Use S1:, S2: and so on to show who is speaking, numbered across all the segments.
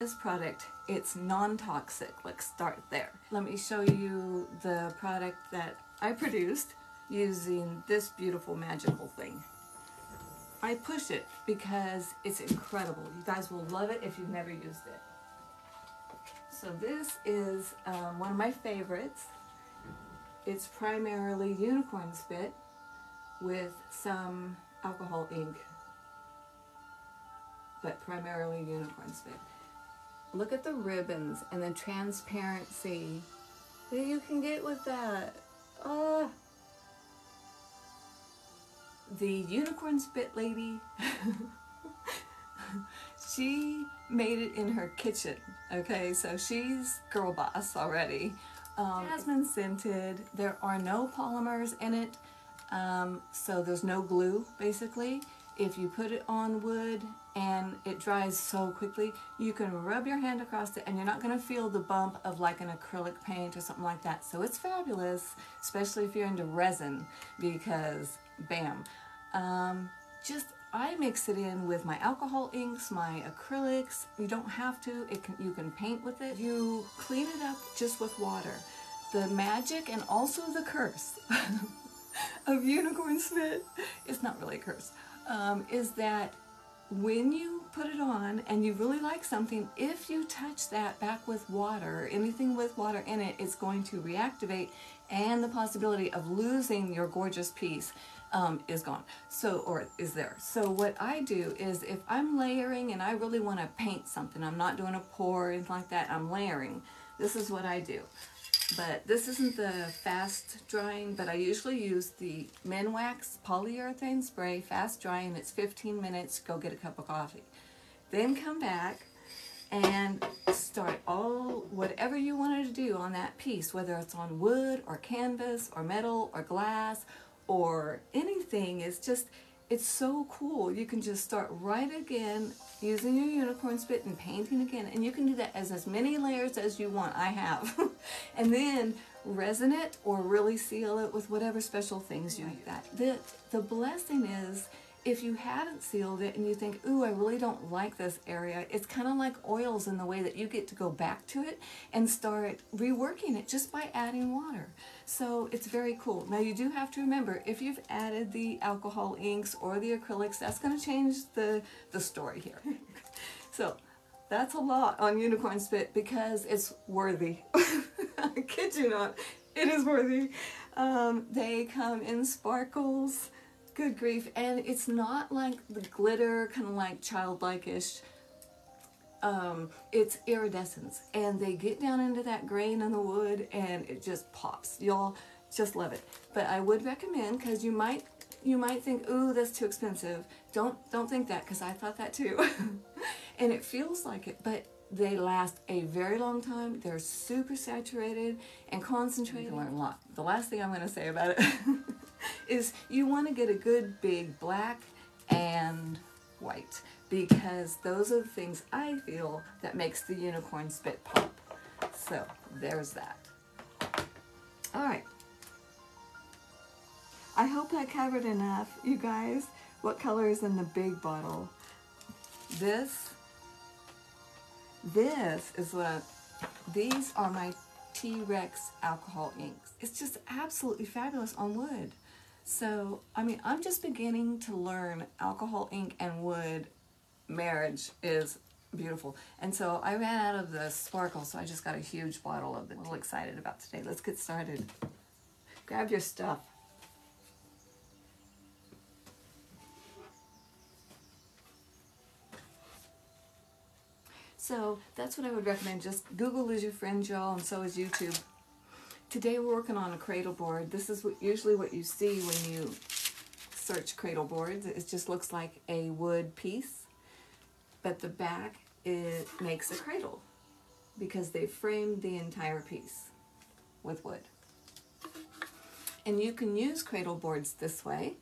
S1: This product, it's non-toxic. Let's start there. Let me show you the product that I produced using this beautiful magical thing. I push it because it's incredible. You guys will love it if you've never used it. So this is um, one of my favorites. It's primarily unicorn spit with some alcohol ink, but primarily unicorn spit. Look at the ribbons and the transparency that you can get with that. Oh. The unicorn spit lady, she made it in her kitchen. Okay, so she's girl boss already. Um, jasmine scented. There are no polymers in it, um, so there's no glue basically. If you put it on wood and it dries so quickly, you can rub your hand across it and you're not going to feel the bump of like an acrylic paint or something like that. So it's fabulous, especially if you're into resin because bam. Um, just I mix it in with my alcohol inks, my acrylics. You don't have to, it can, you can paint with it. You clean it up just with water. The magic and also the curse of unicorn spit, it's not really a curse, um, is that when you put it on and you really like something, if you touch that back with water, anything with water in it, it's going to reactivate and the possibility of losing your gorgeous piece um, is gone. So, or is there. So what I do is if I'm layering and I really want to paint something, I'm not doing a pour or anything like that, I'm layering, this is what I do. But this isn't the fast drying, but I usually use the Minwax polyurethane spray, fast drying. It's 15 minutes, go get a cup of coffee. Then come back and start all, whatever you wanted to do on that piece, whether it's on wood or canvas or metal or glass or anything, it's just, it's so cool. You can just start right again using your unicorn spit and painting again. And you can do that as, as many layers as you want. I have. and then resin it or really seal it with whatever special things you like that. The, the blessing is if you haven't sealed it and you think, ooh, I really don't like this area, it's kind of like oils in the way that you get to go back to it and start reworking it just by adding water. So it's very cool. Now you do have to remember, if you've added the alcohol inks or the acrylics, that's going to change the, the story here. so that's a lot on Unicorn Spit because it's worthy. I kid you not, it is worthy. Um, they come in sparkles. Good grief. And it's not like the glitter, kind of like childlike-ish. Um, it's iridescence. And they get down into that grain in the wood and it just pops. Y'all just love it. But I would recommend, because you might you might think, ooh, that's too expensive. Don't don't think that, because I thought that too. and it feels like it, but they last a very long time. They're super saturated and concentrated. You learn a lot. The last thing I'm going to say about it is you want to get a good big black and white because those are the things I feel that makes the unicorn spit pop. So there's that. All right. I hope I covered enough, you guys. What color is in the big bottle? This, this is what, these are my T-Rex alcohol inks. It's just absolutely fabulous on wood. So, I mean, I'm just beginning to learn alcohol ink and wood marriage is beautiful. And so I ran out of the sparkle, so I just got a huge bottle of it. I'm a little excited about today. Let's get started. Grab your stuff. So that's what I would recommend. Just Google is your friend, y'all, and so is YouTube. Today we're working on a cradle board. This is what, usually what you see when you search cradle boards. It just looks like a wood piece, but the back it makes a cradle because they framed the entire piece with wood. And you can use cradle boards this way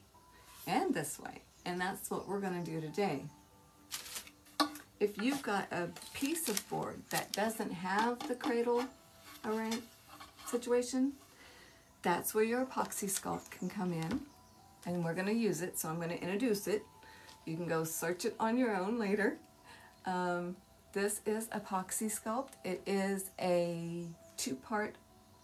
S1: and this way, and that's what we're going to do today. If you've got a piece of board that doesn't have the cradle around, situation, that's where your epoxy sculpt can come in. And we're going to use it, so I'm going to introduce it. You can go search it on your own later. Um, this is Epoxy Sculpt. It is a two-part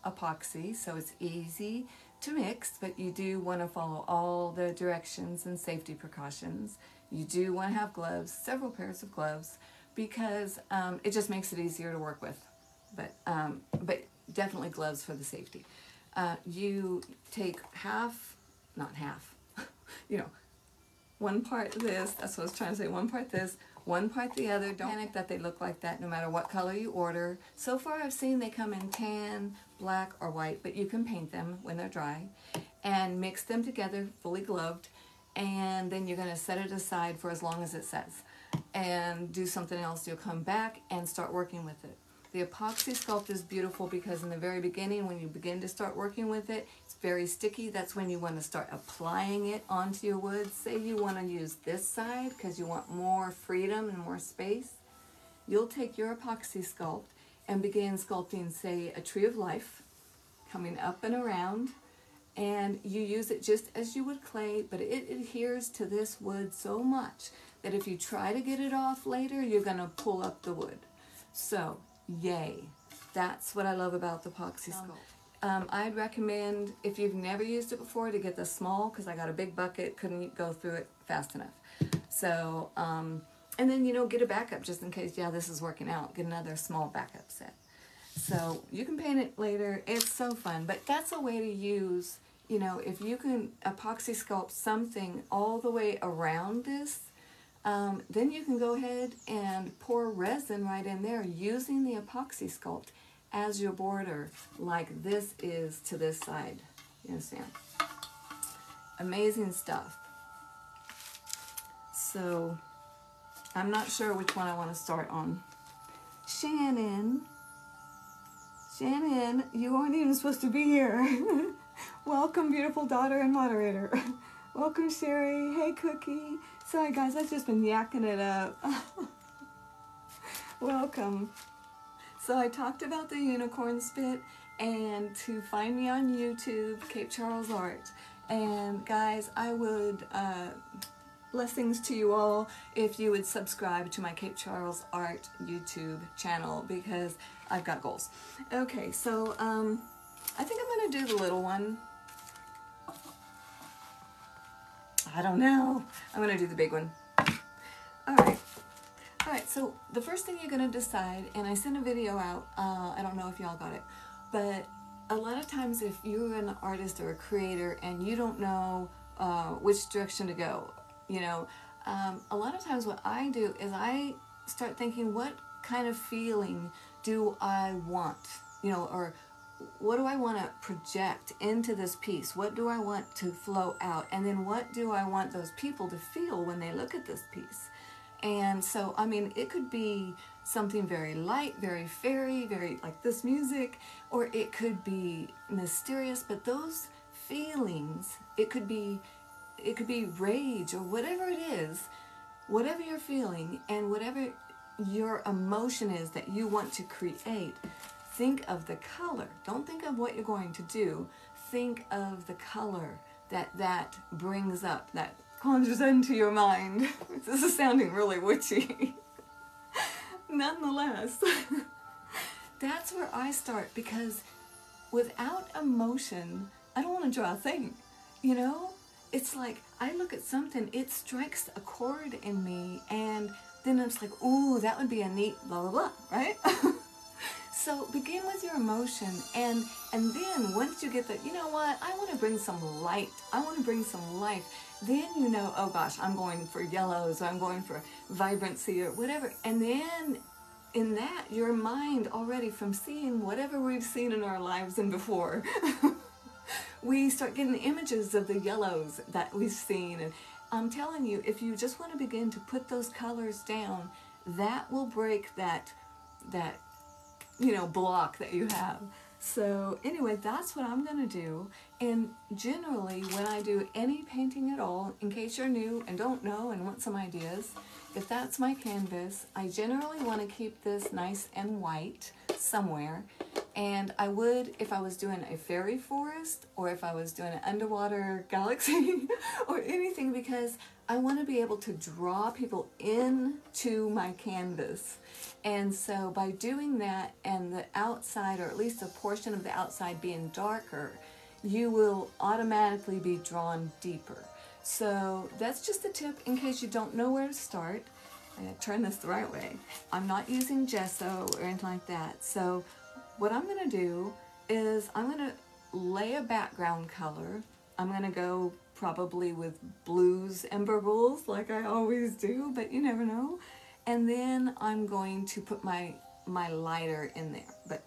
S1: epoxy, so it's easy to mix, but you do want to follow all the directions and safety precautions. You do want to have gloves, several pairs of gloves, because um, it just makes it easier to work with. But, um, but definitely gloves for the safety. Uh, you take half, not half, you know, one part this, that's what I was trying to say, one part this, one part the other. Don't panic that they look like that no matter what color you order. So far I've seen they come in tan, black, or white, but you can paint them when they're dry and mix them together fully gloved and then you're going to set it aside for as long as it says and do something else. You'll come back and start working with it. The epoxy sculpt is beautiful because in the very beginning when you begin to start working with it, it's very sticky. That's when you want to start applying it onto your wood. Say you want to use this side because you want more freedom and more space. You'll take your epoxy sculpt and begin sculpting, say, a tree of life coming up and around and you use it just as you would clay, but it adheres to this wood so much that if you try to get it off later, you're going to pull up the wood. So Yay. That's what I love about the epoxy sculpt. Um, I'd recommend, if you've never used it before, to get the small, because I got a big bucket, couldn't go through it fast enough. So, um, and then, you know, get a backup just in case, yeah, this is working out. Get another small backup set. So you can paint it later. It's so fun. But that's a way to use, you know, if you can epoxy sculpt something all the way around this, um, then you can go ahead and pour resin right in there using the epoxy sculpt as your border like this is to this side. You understand? Amazing stuff. So I'm not sure which one I want to start on. Shannon, Shannon, you aren't even supposed to be here. Welcome, beautiful daughter and moderator. Welcome, Sherry. Hey, Cookie. Sorry guys, I've just been yakking it up. Welcome. So I talked about the unicorn spit and to find me on YouTube, Cape Charles Art. And guys, I would, uh, blessings to you all if you would subscribe to my Cape Charles Art YouTube channel because I've got goals. Okay, so um, I think I'm going to do the little one I don't know. I'm to do the big one. All right. All right, so the first thing you're to decide, and I sent a video out, uh, I don't know if y'all got it, but a lot of times if you're an artist or a creator and you don't know uh, which direction to go, you know, um, a lot of times what I do is I start thinking, what kind of feeling do I want, you know, or what do I want to project into this piece? What do I want to flow out? And then what do I want those people to feel when they look at this piece? And so, I mean, it could be something very light, very fairy, very like this music, or it could be mysterious, but those feelings, it could be it could be rage or whatever it is, whatever you're feeling and whatever your emotion is that you want to create, think of the color. Don't think of what you're going to do. Think of the color that that brings up, that conjures into your mind. this is sounding really witchy. Nonetheless, that's where I start because without emotion, I don't want to draw a thing. You know? It's like I look at something, it strikes a chord in me, and then it's like, ooh, that would be a neat blah blah blah, right? So begin with your emotion and and then once you get that, you know what, I want to bring some light. I want to bring some life. Then you know, oh gosh, I'm going for yellows, I'm going for vibrancy or whatever. And then in that, your mind already from seeing whatever we've seen in our lives and before, we start getting images of the yellows that we've seen. And I'm telling you, if you just want to begin to put those colors down, that will break that that you know, block that you have. So anyway, that's what I'm to do. And generally, when I do any painting at all, in case you're new and don't know and want some ideas, if that's my canvas, I generally want to keep this nice and white somewhere. And I would if I was doing a fairy forest or if I was doing an underwater galaxy or anything because I want to be able to draw people into my canvas. And so by doing that and the outside or at least a portion of the outside being darker, you will automatically be drawn deeper. So that's just a tip in case you don't know where to start. I turn this the right way. I'm not using gesso or anything like that. So what I'm gonna do is I'm gonna lay a background color. I'm gonna go probably with blues and purples like I always do, but you never know. And then I'm going to put my, my lighter in there. But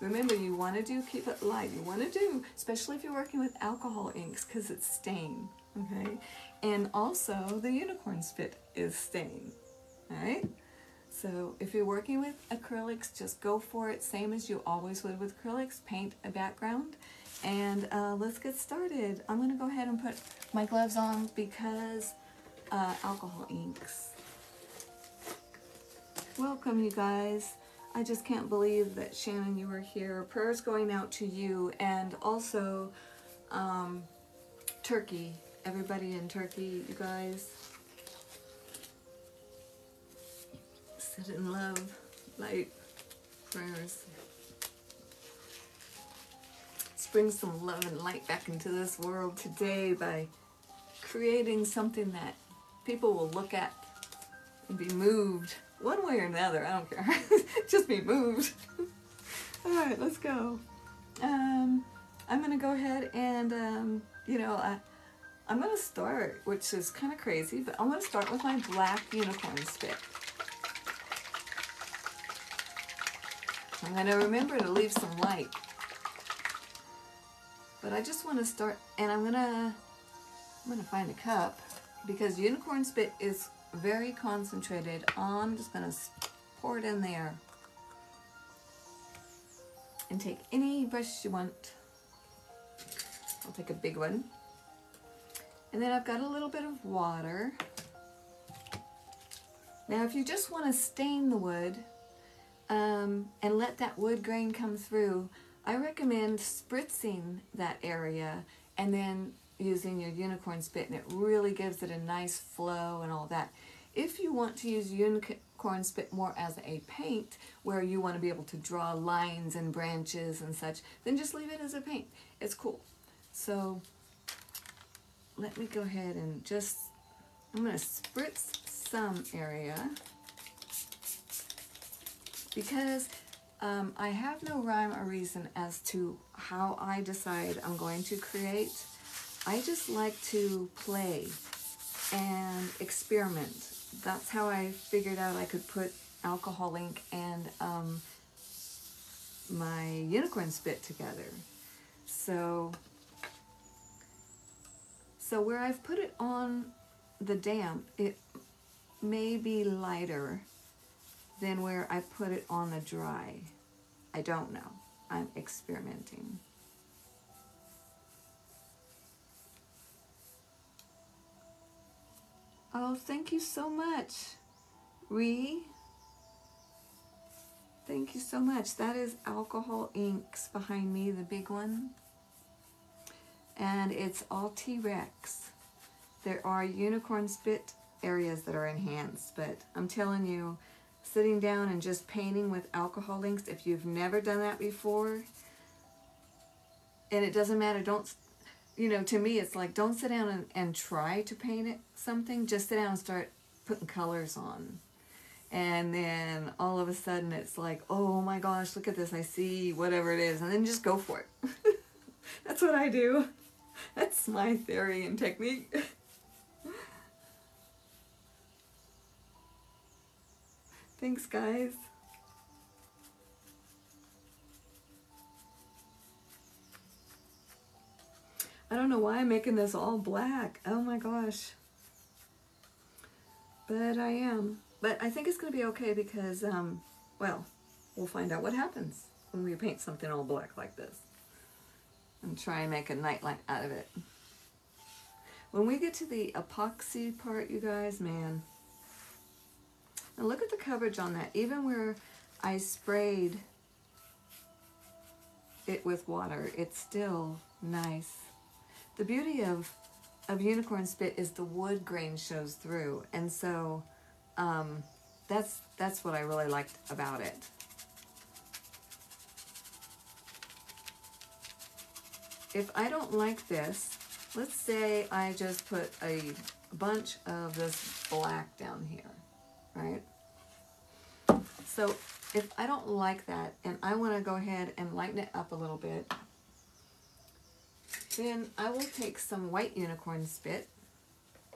S1: remember, you wanna do, keep it light. You wanna do, especially if you're working with alcohol inks because it's stain, okay? And also the unicorn spit is stained, all right? So if you're working with acrylics, just go for it, same as you always would with acrylics. Paint a background, and uh, let's get started. I'm gonna go ahead and put my gloves on because uh, alcohol inks. Welcome, you guys. I just can't believe that Shannon, you are here. Prayers going out to you, and also um, Turkey. Everybody in Turkey, you guys. Sit in love, light, prayers. Let's bring some love and light back into this world today by creating something that people will look at and be moved one way or another. I don't care. Just be moved. All right, let's go. Um, I'm gonna go ahead and um, you know I, I'm gonna start, which is kind of crazy, but I'm gonna start with my black unicorn spit. I'm going to remember to leave some light. But I just want to start, and I'm going to, I'm going to find a cup because unicorn spit is very concentrated. I'm just going to pour it in there. And take any brush you want. I'll take a big one. And then I've got a little bit of water. Now if you just want to stain the wood, um, and let that wood grain come through, I recommend spritzing that area and then using your unicorn spit and it really gives it a nice flow and all that. If you want to use unicorn spit more as a paint where you want to be able to draw lines and branches and such, then just leave it as a paint. It's cool. So let me go ahead and just, I'm going to spritz some area because um, I have no rhyme or reason as to how I decide I'm going to create. I just like to play and experiment. That's how I figured out I could put alcohol ink and um, my unicorn spit together. So, so where I've put it on the damp, it may be lighter than where I put it on the dry. I don't know. I'm experimenting. Oh, thank you so much, Ree. Thank you so much. That is Alcohol Inks behind me, the big one. And it's all T-Rex. There are unicorn spit areas that are enhanced, but I'm telling you, sitting down and just painting with alcohol inks if you've never done that before and it doesn't matter don't you know to me it's like don't sit down and, and try to paint it something just sit down and start putting colors on. And then all of a sudden it's like oh my gosh look at this I see whatever it is and then just go for it. That's what I do. That's my theory and technique Thanks, guys. I don't know why I'm making this all black. Oh my gosh. But I am. But I think it's going to be okay because, um, well, we'll find out what happens when we paint something all black like this. And try and make a nightlight out of it. When we get to the epoxy part, you guys, man, look at the coverage on that. Even where I sprayed it with water, it's still nice. The beauty of of unicorn spit is the wood grain shows through, and so um, that's that's what I really liked about it. If I don't like this, let's say I just put a bunch of this black down here, right? So if I don't like that and I want to go ahead and lighten it up a little bit, then I will take some white unicorn spit.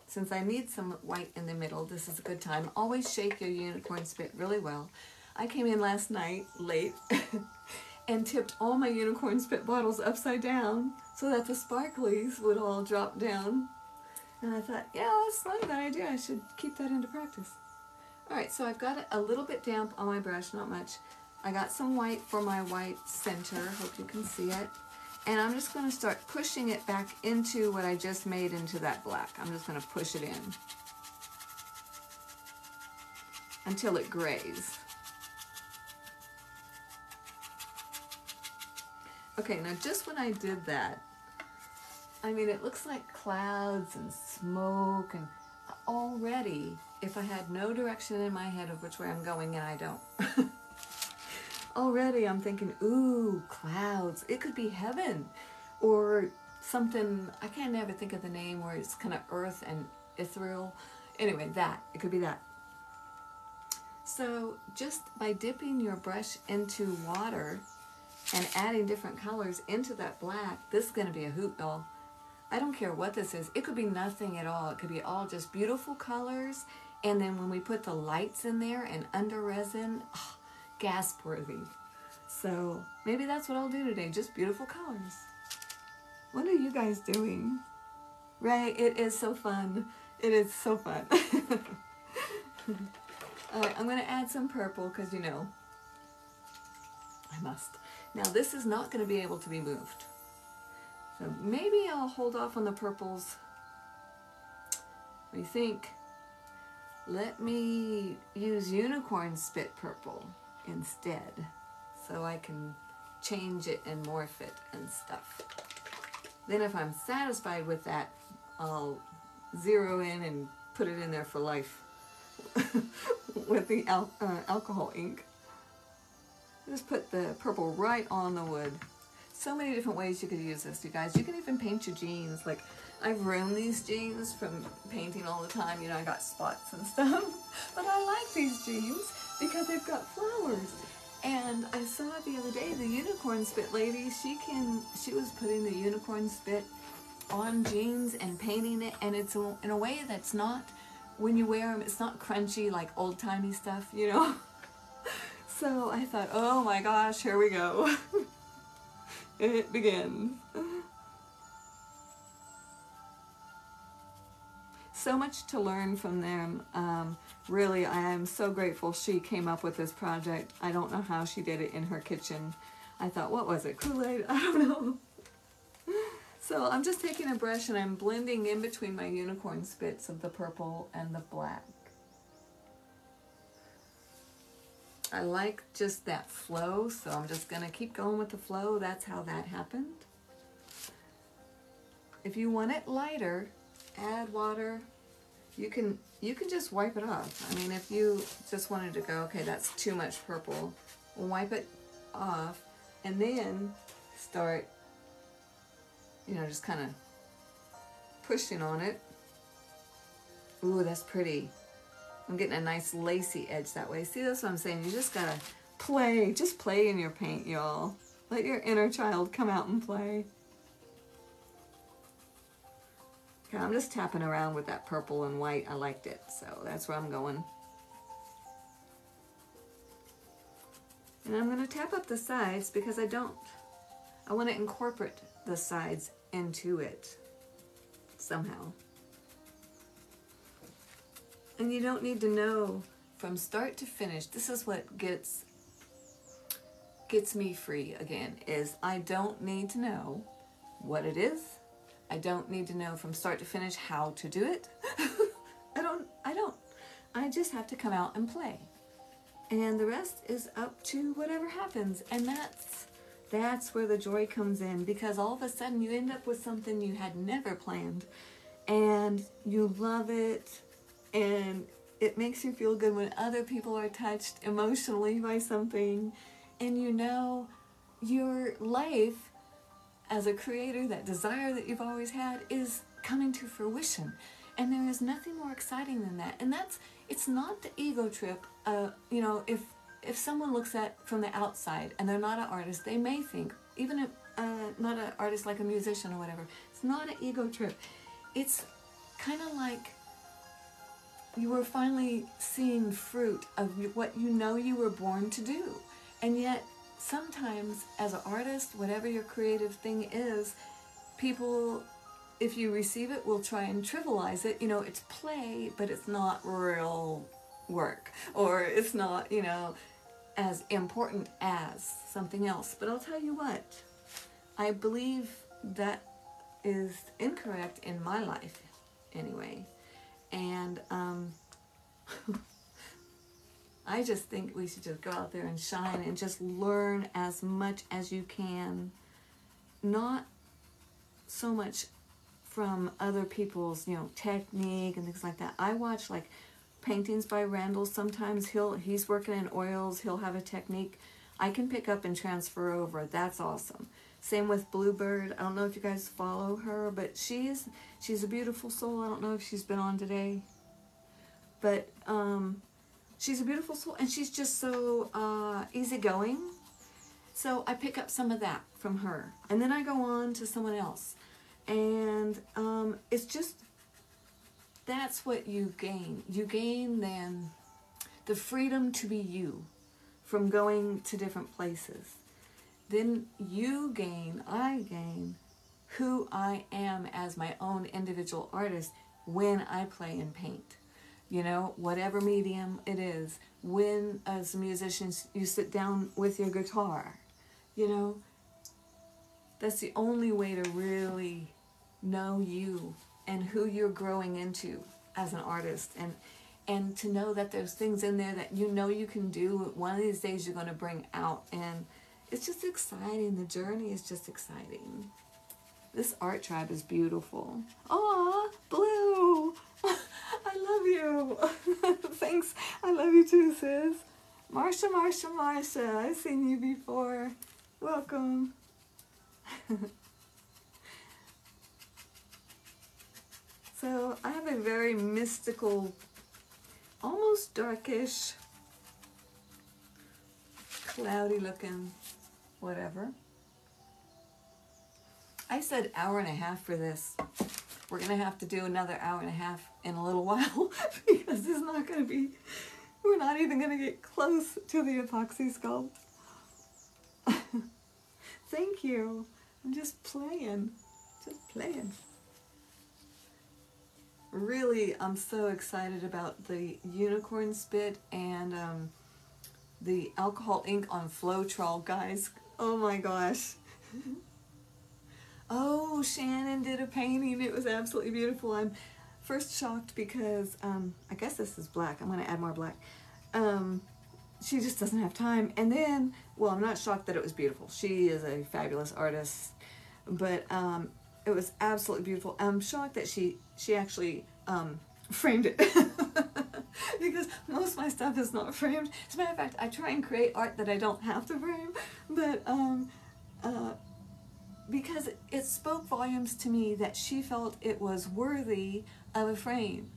S1: Since I need some white in the middle, this is a good time. Always shake your unicorn spit really well. I came in last night late and tipped all my unicorn spit bottles upside down so that the sparklies would all drop down. And I thought, yeah, that's not a bad idea. I should keep that into practice. All right, so I've got it a little bit damp on my brush, not much. I got some white for my white center. Hope you can see it. And I'm just going to start pushing it back into what I just made into that black. I'm just going to push it in until it grays. Okay, now just when I did that, I mean, it looks like clouds and smoke and already, if I had no direction in my head of which way I'm going, and I don't, already I'm thinking, ooh, clouds. It could be heaven or something. I can't ever think of the name where it's kind of earth and ethereal. Anyway, that. It could be that. So just by dipping your brush into water and adding different colors into that black, this is going to be a hoot, y'all. I don't care what this is. It could be nothing at all. It could be all just beautiful colors. And then when we put the lights in there and under resin, ah, oh, gasp worthy. So maybe that's what I'll do today. Just beautiful colors. What are you guys doing? Right? It is so fun. It is so fun. All right, I'm going to add some purple because, you know, I must. Now this is not going to be able to be moved. So maybe I'll hold off on the purples. What do you think? Let me use unicorn spit purple instead so I can change it and morph it and stuff. Then if I'm satisfied with that, I'll zero in and put it in there for life with the al uh, alcohol ink. Just put the purple right on the wood. So many different ways you could use this, you guys. You can even paint your jeans. Like, I've ruined these jeans from painting all the time. You know, I got spots and stuff. But I like these jeans because they've got flowers. And I saw the other day the unicorn spit lady, she can, she was putting the unicorn spit on jeans and painting it. And it's in a way that's not, when you wear them, it's not crunchy like old timey stuff, you know? So I thought, oh my gosh, here we go. it begins. So much to learn from them. Um, really, I am so grateful she came up with this project. I don't know how she did it in her kitchen. I thought, what was it, Kool-Aid? I don't know. So I'm just taking a brush and I'm blending in between my unicorn spits of the purple and the black. I like just that flow, so I'm just to keep going with the flow. That's how that happened. If you want it lighter, add water. You can you can just wipe it off. I mean, if you just wanted to go, okay, that's too much purple, wipe it off and then start, you know, just kind of pushing on it. Ooh, that's pretty. I'm getting a nice lacy edge that way. See, that's what I'm saying. You just gotta play. Just play in your paint, y'all. Let your inner child come out and play. I'm just tapping around with that purple and white. I liked it, so that's where I'm going. And I'm going to tap up the sides because I don't, I want to incorporate the sides into it somehow. And you don't need to know from start to finish. This is what gets gets me free again is I don't need to know what it is. I don't need to know from start to finish how to do it. I don't I don't. I just have to come out and play. And the rest is up to whatever happens. And that's That's where the joy comes in because all of a sudden you end up with something you had never planned and you love it and it makes you feel good when other people are touched emotionally by something and you know your life as a creator that desire that you've always had is coming to fruition. And there is nothing more exciting than that. And that's it's not the ego trip uh, you know if if someone looks at from the outside and they're not an artist they may think even if uh, not an artist like a musician or whatever it's not an ego trip. It's kind of like you were finally seeing fruit of what you know you were born to do. And yet, sometimes as an artist, whatever your creative thing is, people, if you receive it, will try and trivialize it. You know, it's play, but it's not real work. Or it's not, you know, as important as something else. But I'll tell you what, I believe that is incorrect in my life anyway. And um, I just think we should just go out there and shine and just learn as much as you can. Not so much from other people's, you know, technique and things like that. I watch like paintings by Randall. Sometimes he'll he's working in oils, he'll have a technique I can pick up and transfer over. That's awesome. Same with Bluebird. I don't know if you guys follow her, but she's she's a beautiful soul. I don't know if she's been on today, but um, she's a beautiful soul, and she's just so uh, easygoing. So I pick up some of that from her, and then I go on to someone else, and um, it's just that's what you gain. You gain then the freedom to be you from going to different places then you gain, I gain who I am as my own individual artist when I play and paint. You know, whatever medium it is, when as musicians you sit down with your guitar, you know, that's the only way to really know you and who you're growing into as an artist and and to know that there's things in there that you know you can do one of these days you're going to bring out and it's just exciting. The journey is just exciting. This art tribe is beautiful. Aw, Blue! You. Thanks. I love you too, sis. Marsha, Marsha, Marsha. I've seen you before. Welcome. so I have a very mystical, almost darkish, cloudy looking whatever. I said hour and a half for this. We're going to have to do another hour and a half in a little while because it's not going to be, we're not even going to get close to the epoxy sculpt. Thank you. I'm just playing, just playing. Really, I'm so excited about the unicorn spit and um, the alcohol ink on Floetrol, guys. Oh my gosh. oh, Shannon did a painting. It was absolutely beautiful. I'm first shocked because um, I guess this is black. I'm going to add more black. Um, she just doesn't have time. And then, well, I'm not shocked that it was beautiful. She is a fabulous artist, but um, it was absolutely beautiful. I'm shocked that she she actually um, framed it. because most of my stuff is not framed. As a matter of fact, I try and create art that I don't have to frame, but um, uh, because it spoke volumes to me that she felt it was worthy of a frame.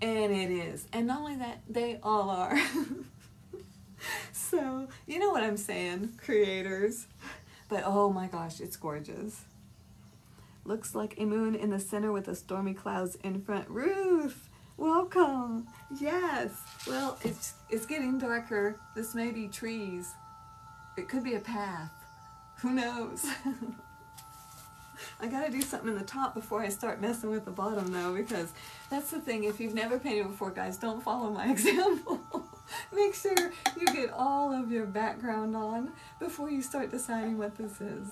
S1: And it is. And not only that, they all are. so, you know what I'm saying, creators. But oh my gosh, it's gorgeous. Looks like a moon in the center with the stormy clouds in front. Ruth! Welcome. Yes. Well, it's it's getting darker. This may be trees. It could be a path. Who knows? I gotta do something in the top before I start messing with the bottom though, because that's the thing. If you've never painted before, guys, don't follow my example. Make sure you get all of your background on before you start deciding what this is.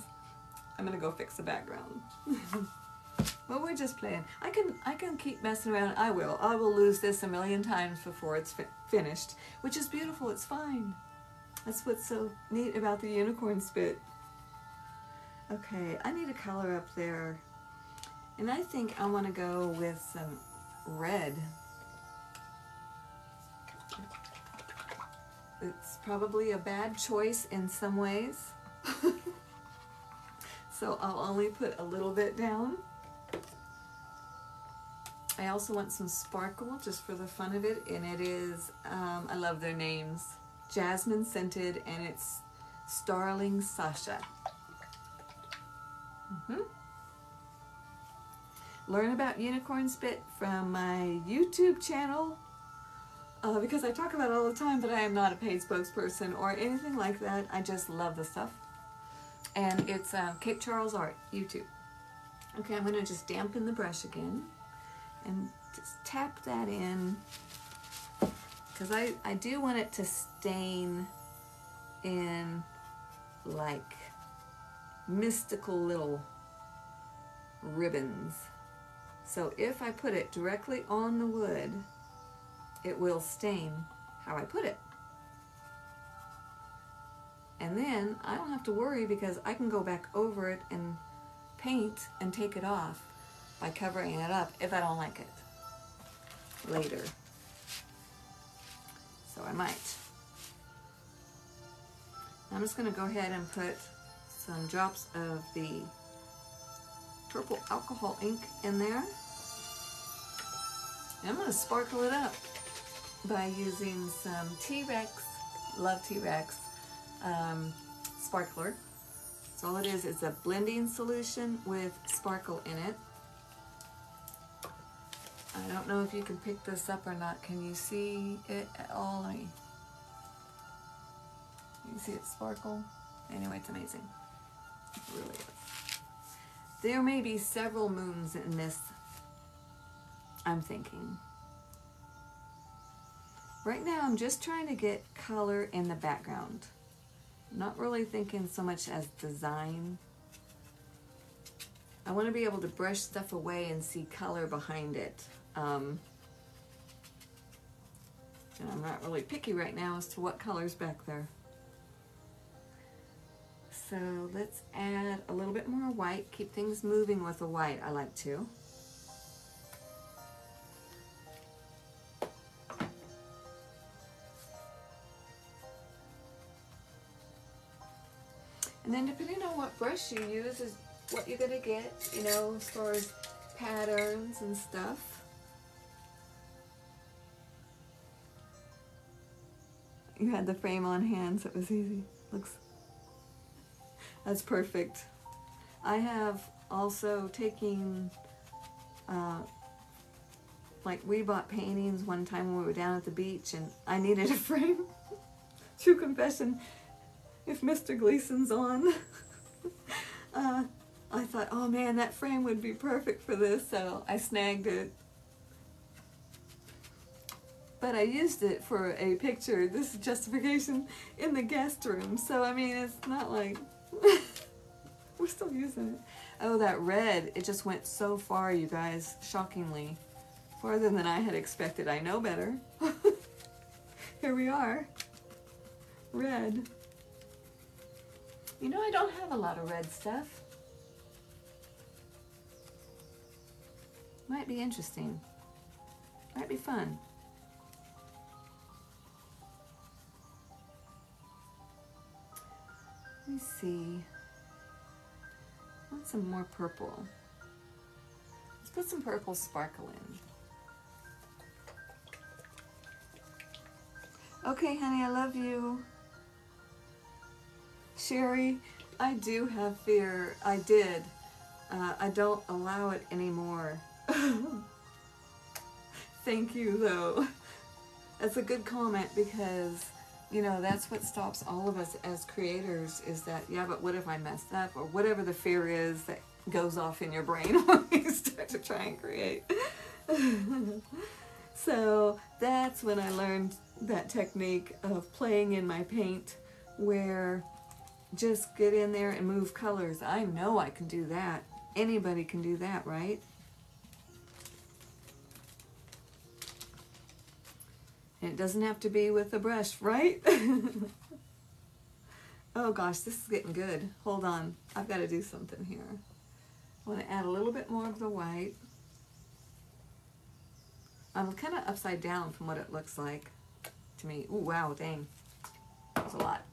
S1: I'm gonna go fix the background. Well, we're just playing. I can I can keep messing around. I will. I will lose this a million times before it's fi finished, which is beautiful. It's fine. That's what's so neat about the unicorn spit. Okay, I need a color up there. And I think I want to go with some red. It's probably a bad choice in some ways. so I'll only put a little bit down. I also want some sparkle just for the fun of it. And it is, um, I love their names, Jasmine Scented and it's Starling Sasha. Mm -hmm. Learn about unicorn spit from my YouTube channel uh, because I talk about it all the time, but I am not a paid spokesperson or anything like that. I just love the stuff. And it's uh, Cape Charles Art, YouTube. Okay, I'm going to just dampen the brush again and just tap that in because I, I do want it to stain in like mystical little ribbons. So if I put it directly on the wood, it will stain how I put it. And then I don't have to worry because I can go back over it and paint and take it off by covering it up if I don't like it later. So I might. I'm just going to go ahead and put some drops of the purple alcohol ink in there. I'm going to sparkle it up by using some T-Rex, love T-Rex, um, sparkler. So all it is is a blending solution with sparkle in it. I don't know if you can pick this up or not. Can you see it at all? You see it sparkle? Anyway, it's amazing. Really is. There may be several moons in this, I'm thinking. Right now, I'm just trying to get color in the background. Not really thinking so much as design. I want to be able to brush stuff away and see color behind it. Um, and I'm not really picky right now as to what color's back there. So let's add a little bit more white. Keep things moving with the white, I like to. And then depending on what brush you use is what you're gonna get, you know, as far as patterns and stuff. You had the frame on hand, so it was easy. Looks, that's perfect. I have also taken, uh, like we bought paintings one time when we were down at the beach and I needed a frame. True confession, if Mr. Gleason's on. uh, I thought, oh man, that frame would be perfect for this, so I snagged it. But I used it for a picture, this is justification, in the guest room. So, I mean, it's not like, we're still using it. Oh, that red, it just went so far, you guys, shockingly. Farther than I had expected. I know better. Here we are. Red. You know, I don't have a lot of red stuff. Might be interesting. Might be fun. Let me see. I want some more purple. Let's put some purple sparkle in. Okay, honey, I love you. Sherry, I do have fear. I did. Uh, I don't allow it anymore. Thank you, though. That's a good comment because, you know, that's what stops all of us as creators is that, yeah, but what if I messed up? Or whatever the fear is that goes off in your brain when you start to try and create. so that's when I learned that technique of playing in my paint where just get in there and move colors. I know I can do that. Anybody can do that, right? And it doesn't have to be with a brush, right? Oh gosh, this is getting good. Hold on. I've got to do something here. I want to add a little bit more of the white. I'm kind of upside down from what it looks like to me. Ooh, wow, dang. That's a lot.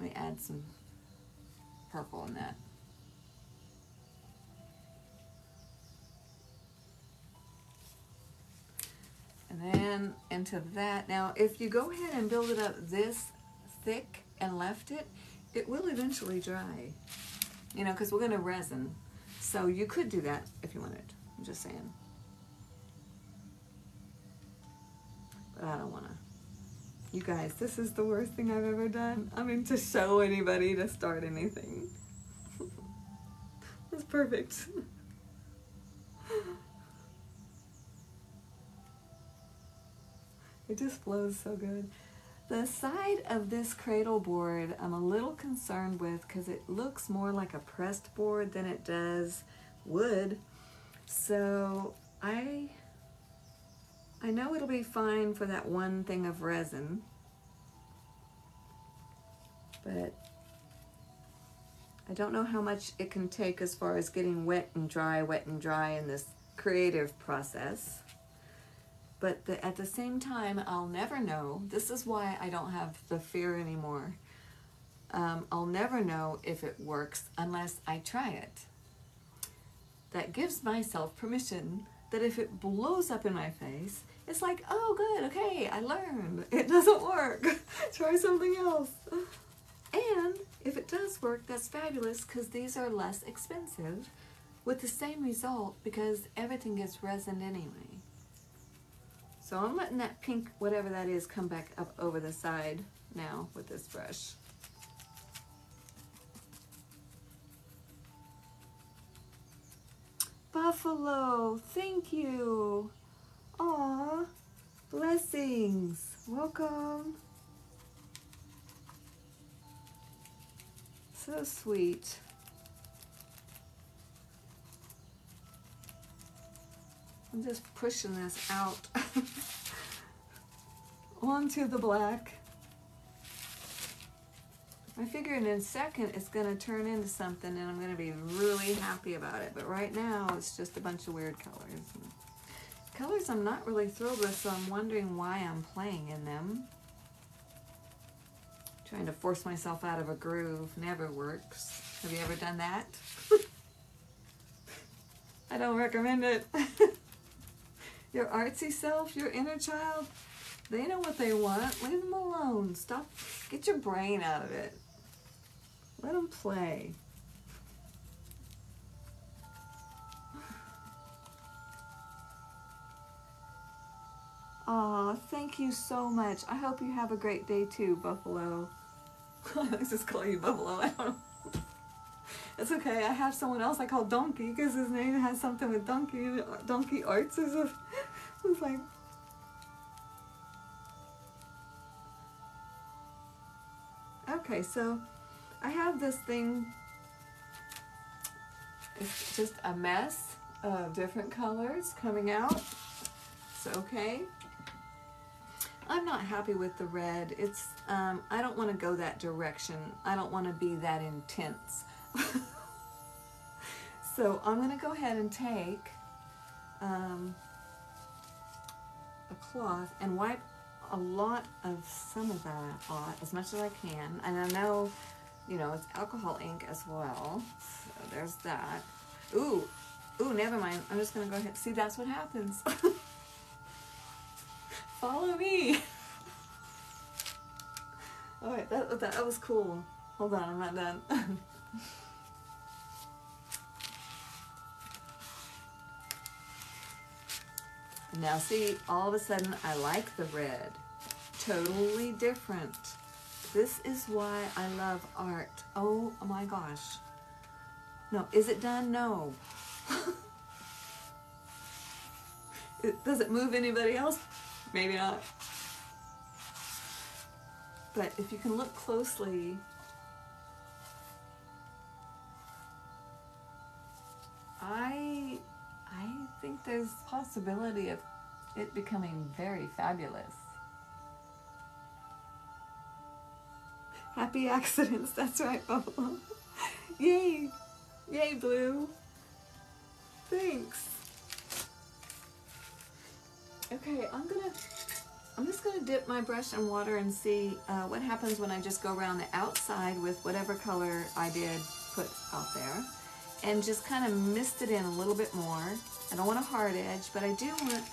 S1: Let me add some purple in that. And then into that. Now, if you go ahead and build it up this thick and left it, it will eventually dry. You know, because we're going to resin. So you could do that if you wanted. I'm just saying. But I don't want to. You guys, this is the worst thing I've ever done. I mean, to show anybody to start anything. It's perfect. it just flows so good. The side of this cradle board I'm a little concerned with because it looks more like a pressed board than it does wood. So I I know it'll be fine for that one thing of resin, but I don't know how much it can take as far as getting wet and dry, wet and dry in this creative process. But the, at the same time, I'll never know. This is why I don't have the fear anymore. Um, I'll never know if it works unless I try it. That gives myself permission that if it blows up in my face, it's like, oh, good, okay, I learned. It doesn't work. Try something else. And if it does work, that's fabulous because these are less expensive with the same result because everything gets resin anyway. So I'm letting that pink, whatever that is, come back up over the side now with this brush. Buffalo, thank you. Aw, blessings. Welcome. So sweet. I'm just pushing this out onto the black. I figure in a second it's going to turn into something and I'm going to be really happy about it. But right now it's just a bunch of weird colors. Colors I'm not really thrilled with, so I'm wondering why I'm playing in them. Trying to force myself out of a groove never works. Have you ever done that? I don't recommend it. your artsy self, your inner child, they know what they want. Leave them alone. Stop. Get your brain out of it. Let them play. Aw, thank you so much. I hope you have a great day too, Buffalo. Let's just call you Buffalo. I don't know. It's okay. I have someone else I call Donkey because his name has something with Donkey. Donkey Arts is a. It's like. Okay, so I have this thing. It's just a mess of different colors coming out. It's okay. I'm not happy with the red. It's, um, I don't want to go that direction. I don't want to be that intense. so I'm going to go ahead and take um, a cloth and wipe a lot of some of that off, as much as I can. And I know, you know, it's alcohol ink as well. So there's that. Ooh, ooh, never mind. I'm just going to go ahead. See, that's what happens. Follow me. All right, that, that, that was cool. Hold on, I'm not done. Now see, all of a sudden I like the red. Totally different. This is why I love art. Oh my gosh. No, is it done? No. it, does it move anybody else? Maybe not. But if you can look closely, I I think there's possibility of it becoming very fabulous. Happy accidents, that's right, Buffalo. Yay! Yay, Blue. Thanks. Okay, I'm gonna, I'm just gonna dip my brush in water and see uh, what happens when I just go around the outside with whatever color I did put out there and just kind of mist it in a little bit more. I don't want a hard edge, but I do want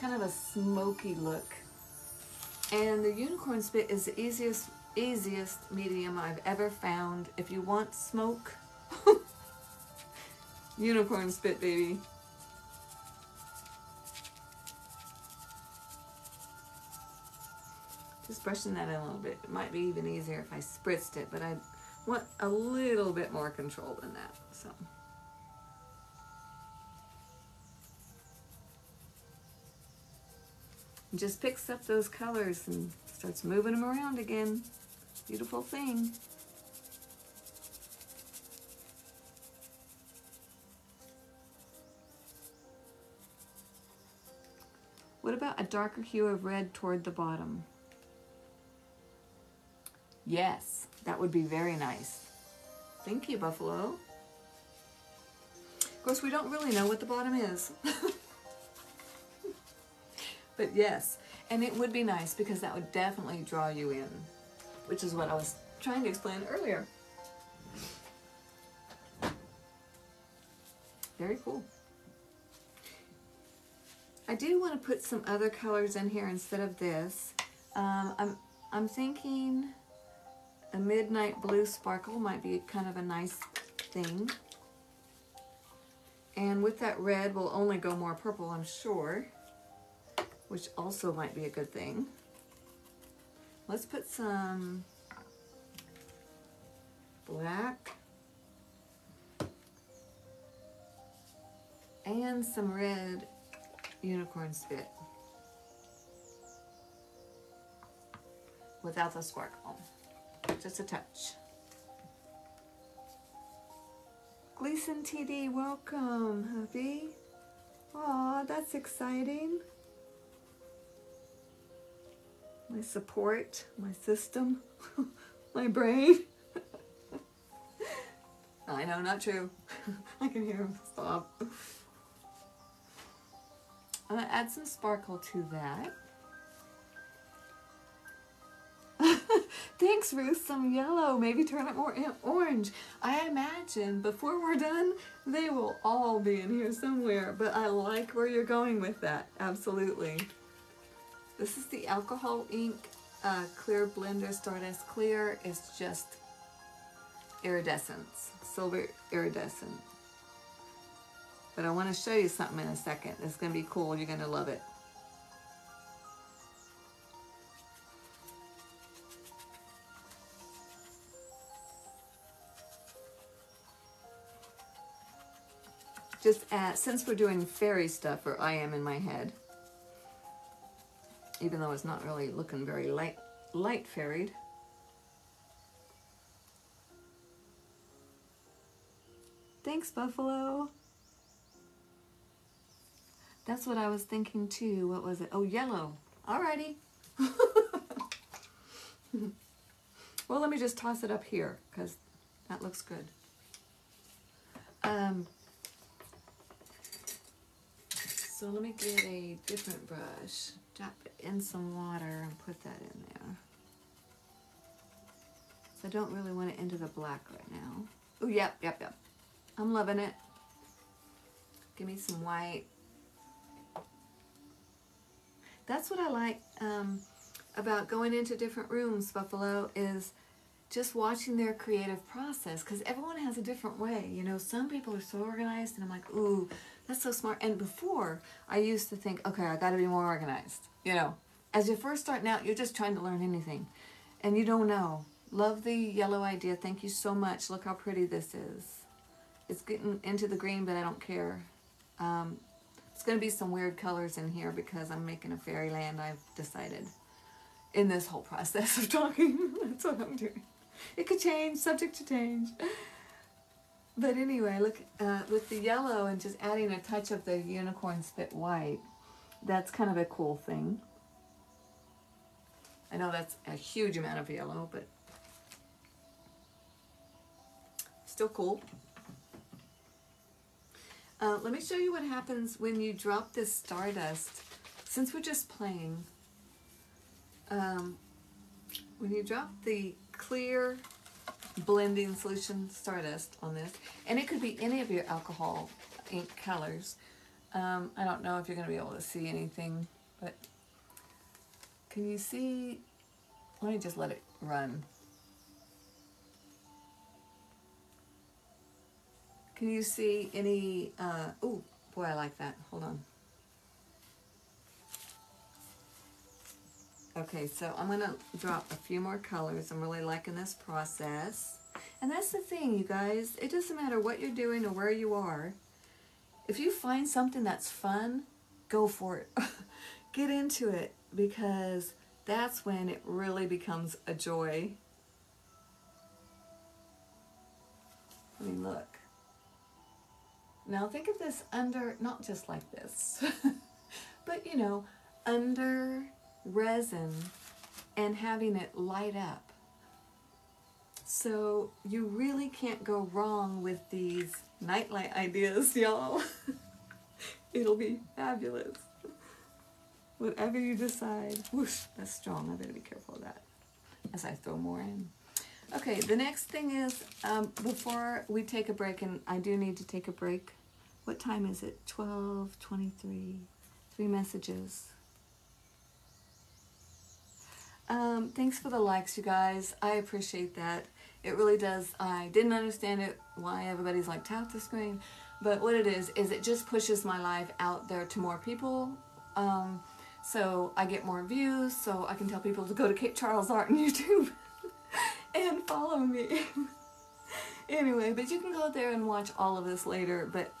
S1: kind of a smoky look. And the unicorn spit is the easiest, easiest medium I've ever found. If you want smoke, unicorn spit, baby. Just brushing that in a little bit. It might be even easier if I spritzed it, but I want a little bit more control than that, so. just picks up those colors and starts moving them around again. Beautiful thing. What about a darker hue of red toward the bottom? Yes, that would be very nice. Thank you, Buffalo. Of course, we don't really know what the bottom is. but yes, and it would be nice because that would definitely draw you in, which is what I was trying to explain earlier. Very cool. I do want to put some other colors in here instead of this. Um, I'm, I'm thinking a midnight blue sparkle might be kind of a nice thing. And with that red, we'll only go more purple, I'm sure, which also might be a good thing. Let's put some black and some red unicorn spit without the sparkle just a touch. Gleason TD, welcome, hubby. Aw, that's exciting. My support, my system, my brain. I know, not true. I can hear him stop. I'm gonna add some sparkle to that. Thanks, Ruth. Some yellow. Maybe turn it more orange. I imagine before we're done, they will all be in here somewhere. But I like where you're going with that. Absolutely. This is the alcohol ink uh, clear blender Stardust Clear. It's just iridescence, silver iridescent. But I want to show you something in a second. It's going to be cool. You're going to love it. Just add, since we're doing fairy stuff, or I am in my head, even though it's not really looking very light, light fairied. Thanks, Buffalo. That's what I was thinking too. What was it? Oh, yellow. Alrighty. well, let me just toss it up here because that looks good. Um, so let me get a different brush, drop it in some water and put that in there. So I don't really want it into the black right now. Oh, yep, yep, yep. I'm loving it. Give me some white. That's what I like um, about going into different rooms, Buffalo, is just watching their creative process because everyone has a different way. You know, some people are so organized and I'm like, ooh, that's so smart. And before, I used to think, okay, I got to be more organized. You know, as you're first starting out, you're just trying to learn anything. And you don't know. Love the yellow idea. Thank you so much. Look how pretty this is. It's getting into the green, but I don't care. Um, it's going to be some weird colors in here because I'm making a fairyland, I've decided. In this whole process of talking. That's what I'm doing. It could change, subject to change. But anyway, look uh, with the yellow and just adding a touch of the unicorn spit white, that's kind of a cool thing. I know that's a huge amount of yellow, but still cool. Uh, let me show you what happens when you drop this stardust. Since we're just playing, um, when you drop the clear blending solution stardust on this, and it could be any of your alcohol ink colors. Um, I don't know if you're going to be able to see anything, but can you see? Let me just let it run. Can you see any, uh, oh, boy, I like that. Hold on. Okay, so I'm going to drop a few more colors. I'm really liking this process. And that's the thing, you guys. It doesn't matter what you're doing or where you are. If you find something that's fun, go for it. Get into it because that's when it really becomes a joy. I mean, look. Now think of this under, not just like this, but you know, under resin and having it light up. So you really can't go wrong with these nightlight ideas, y'all. It'll be fabulous. Whatever you decide. Whoosh, that's strong. I better be careful of that as I throw more in. Okay, the next thing is, um, before we take a break, and I do need to take a break. What time is it? 12, 23, three messages. Um, thanks for the likes, you guys. I appreciate that. It really does. I didn't understand it, why everybody's like, tap the screen. But what it is, is it just pushes my life out there to more people. Um, so I get more views, so I can tell people to go to Cape Charles Art on YouTube and follow me. anyway, but you can go there and watch all of this later, but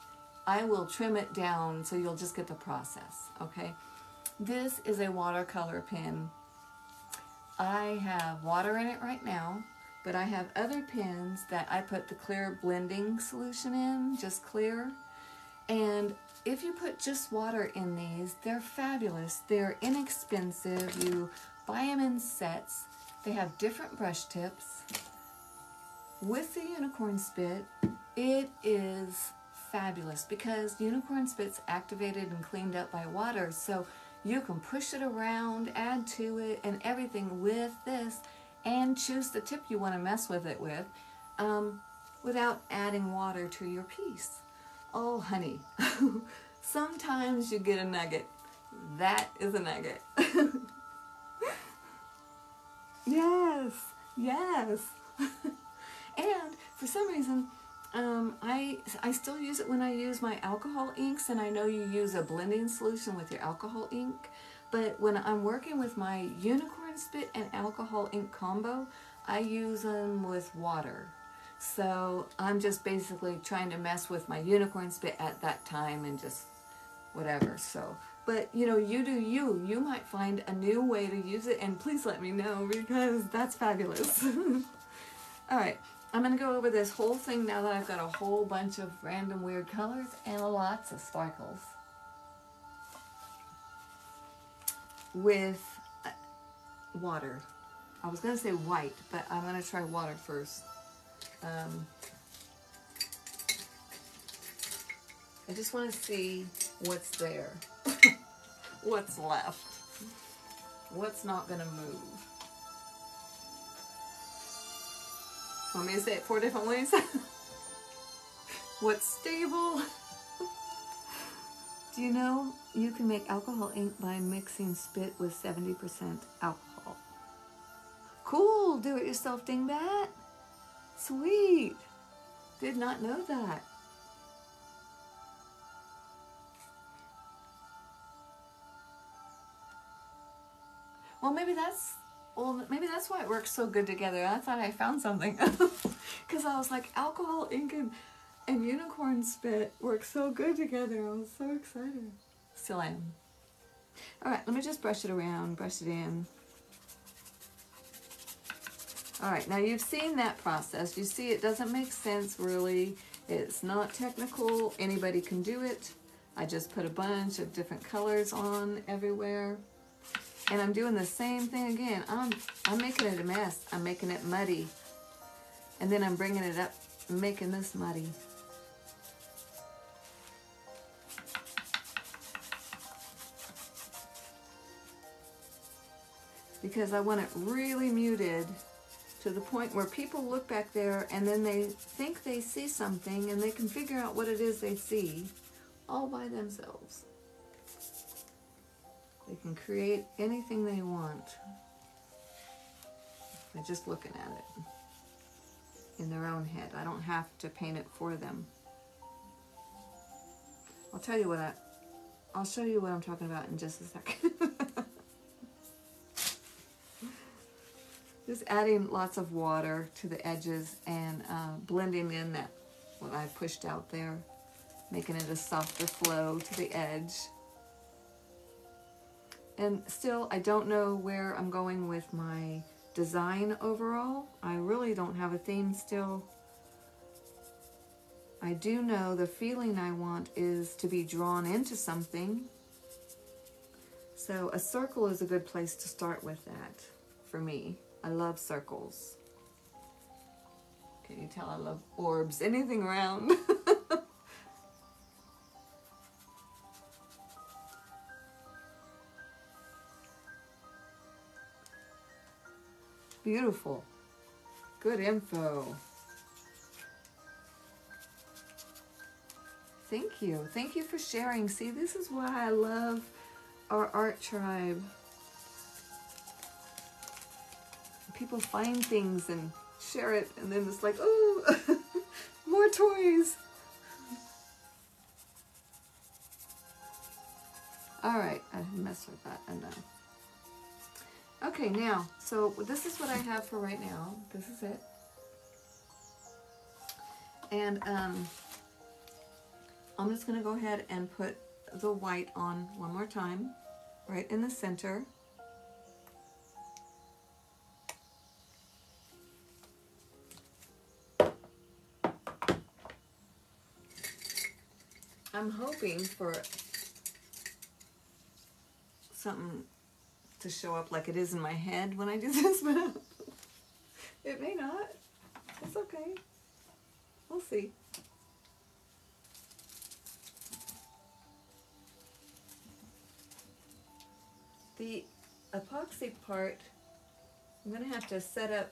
S1: I will trim it down so you'll just get the process, okay? This is a watercolor pen. I have water in it right now, but I have other pens that I put the clear blending solution in, just clear. And if you put just water in these, they're fabulous. They're inexpensive. You buy them in sets. They have different brush tips. With the unicorn spit, it is fabulous because unicorn spit's activated and cleaned up by water. So you can push it around, add to it, and everything with this, and choose the tip you want to mess with it with um, without adding water to your piece. Oh, honey, sometimes you get a nugget. That is a nugget. yes, yes. and for some reason, um, I, I still use it when I use my alcohol inks, and I know you use a blending solution with your alcohol ink, but when I'm working with my unicorn spit and alcohol ink combo, I use them with water. So I'm just basically trying to mess with my unicorn spit at that time and just whatever. So, but you know, you do you. You might find a new way to use it, and please let me know because that's fabulous. All right. I'm going to go over this whole thing now that I've got a whole bunch of random weird colors and lots of sparkles. With uh, water. I was going to say white, but I'm going to try water first. Um, I just want to see what's there. what's left. What's not going to move. Want me to say it four different ways? What's stable? Do you know you can make alcohol ink by mixing spit with 70% alcohol? Cool, do it yourself dingbat. Sweet. Did not know that. Well, maybe that's well, maybe that's why it works so good together. I thought I found something. Because I was like, alcohol, ink, and, and unicorn spit work so good together. I was so excited. Still am. Alright, let me just brush it around, brush it in. Alright, now you've seen that process. You see it doesn't make sense really. It's not technical. Anybody can do it. I just put a bunch of different colors on everywhere. And I'm doing the same thing again. I'm, I'm making it a mess. I'm making it muddy. And then I'm bringing it up making this muddy. Because I want it really muted to the point where people look back there and then they think they see something and they can figure out what it is they see all by themselves. They can create anything they want by just looking at it in their own head. I don't have to paint it for them. I'll tell you what I, I'll show you what I'm talking about in just a second. Just adding lots of water to the edges and uh, blending in that what I pushed out there, making it a softer flow to the edge. And still, I don't know where I'm going with my design overall. I really don't have a theme still. I do know the feeling I want is to be drawn into something. So a circle is a good place to start with that for me. I love circles. Can you tell I love orbs? Anything round. Beautiful. Good info. Thank you. Thank you for sharing. See, this is why I love our art tribe. people find things and share it and then it's like, oh, more toys. All right, I messed with that done. Okay, now, so this is what I have for right now. This is it. And um, I'm just going to go ahead and put the white on one more time, right in the center. I'm hoping for something to show up like it is in my head when I do this, but it may not. It's okay. We'll see. The epoxy part, I'm going to have to set up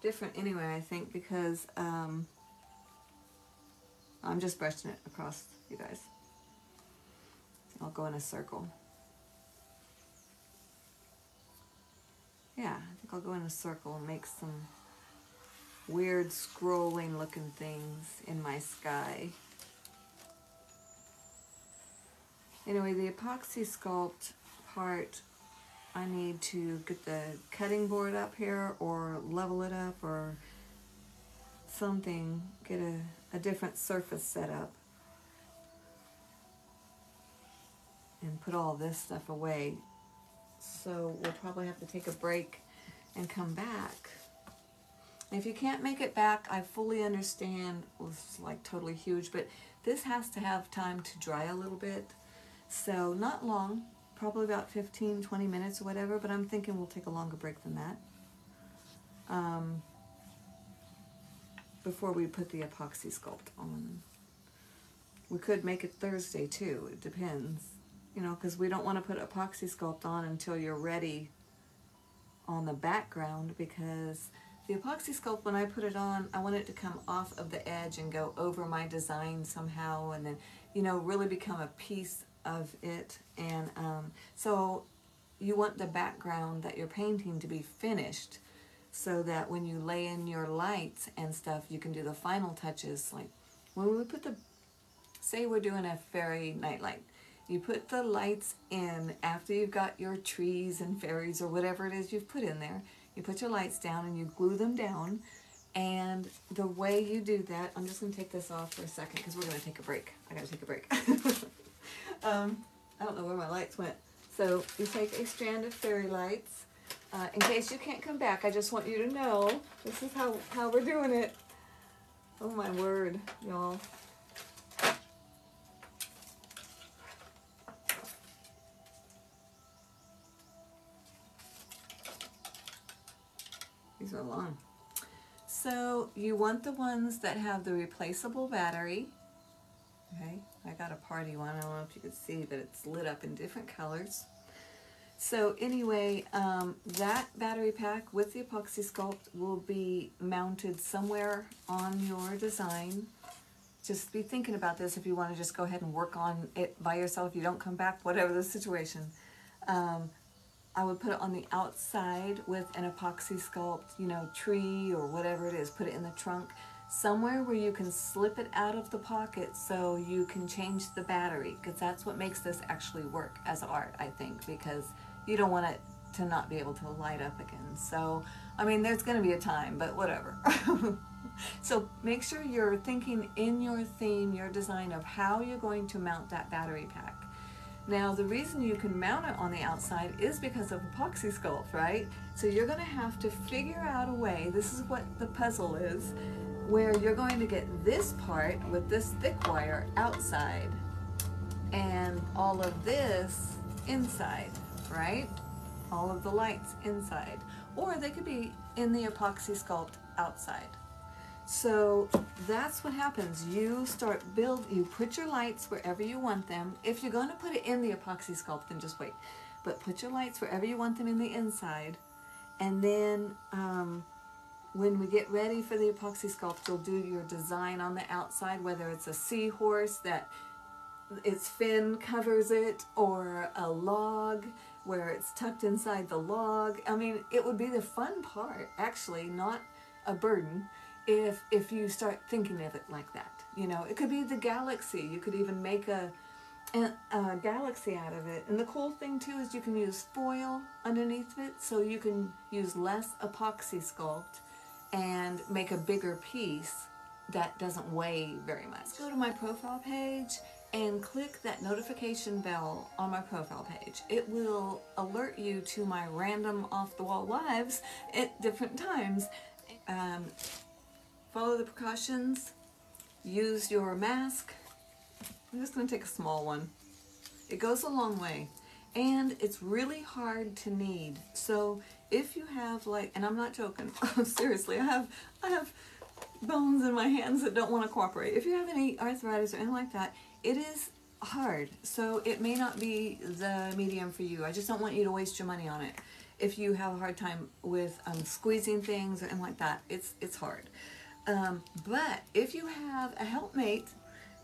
S1: different anyway, I think, because um, I'm just brushing it across you guys. I'll go in a circle. Yeah, I think I'll go in a circle and make some weird scrolling looking things in my sky. Anyway, the epoxy sculpt part, I need to get the cutting board up here or level it up or something, get a, a different surface set up. and put all this stuff away. So we'll probably have to take a break and come back. if you can't make it back, I fully understand. Well, it's like totally huge, but this has to have time to dry a little bit. So not long, probably about 15, 20 minutes or whatever, but I'm thinking we'll take a longer break than that. Um, before we put the epoxy sculpt on. We could make it Thursday too, it depends you know, because we don't want to put epoxy sculpt on until you're ready on the background because the epoxy sculpt, when I put it on, I want it to come off of the edge and go over my design somehow and then, you know, really become a piece of it. And um, so you want the background that you're painting to be finished so that when you lay in your lights and stuff, you can do the final touches. Like when we put the, say we're doing a fairy nightlight, you put the lights in after you've got your trees and fairies or whatever it is you've put in there. You put your lights down and you glue them down. And the way you do that, I'm just going to take this off for a second because we're going to take a break. I got to take a break. um, I don't know where my lights went. So you take a strand of fairy lights. Uh, in case you can't come back, I just want you to know this is how, how we're doing it. Oh my word, y'all. These are long. So you want the ones that have the replaceable battery. Okay, I got a party one. I don't know if you can see, but it's lit up in different colors. So anyway, um, that battery pack with the epoxy sculpt will be mounted somewhere on your design. Just be thinking about this if you want to just go ahead and work on it by yourself. You don't come back, whatever the situation. Um, I would put it on the outside with an epoxy sculpt, you know, tree or whatever it is. Put it in the trunk somewhere where you can slip it out of the pocket so you can change the battery because that's what makes this actually work as art, I think, because you don't want it to not be able to light up again. So, I mean, there's going to be a time, but whatever. so make sure you're thinking in your theme, your design of how you're going to mount that battery pack. Now, the reason you can mount it on the outside is because of epoxy sculpt, right? So you're going to have to figure out a way, this is what the puzzle is, where you're going to get this part with this thick wire outside and all of this inside, right? All of the lights inside. Or they could be in the epoxy sculpt outside. So that's what happens. You start build, you put your lights wherever you want them. If you're going to put it in the epoxy sculpt, then just wait. But put your lights wherever you want them in the inside. And then um, when we get ready for the epoxy sculpt, you'll do your design on the outside, whether it's a seahorse that its fin covers it or a log where it's tucked inside the log. I mean, it would be the fun part, actually, not a burden if if you start thinking of it like that. You know, it could be the galaxy. You could even make a, a, a galaxy out of it. And the cool thing too is you can use foil underneath it, so you can use less epoxy sculpt and make a bigger piece that doesn't weigh very much. Go to my profile page and click that notification bell on my profile page. It will alert you to my random off-the-wall lives at different times. Um, follow the precautions, use your mask. I'm just going to take a small one. It goes a long way and it's really hard to knead. So if you have like, and I'm not joking, seriously, I have, I have bones in my hands that don't want to cooperate. If you have any arthritis or anything like that, it is hard. So it may not be the medium for you. I just don't want you to waste your money on it. If you have a hard time with um, squeezing things or anything like that, it's, it's hard. Um, but if you have a helpmate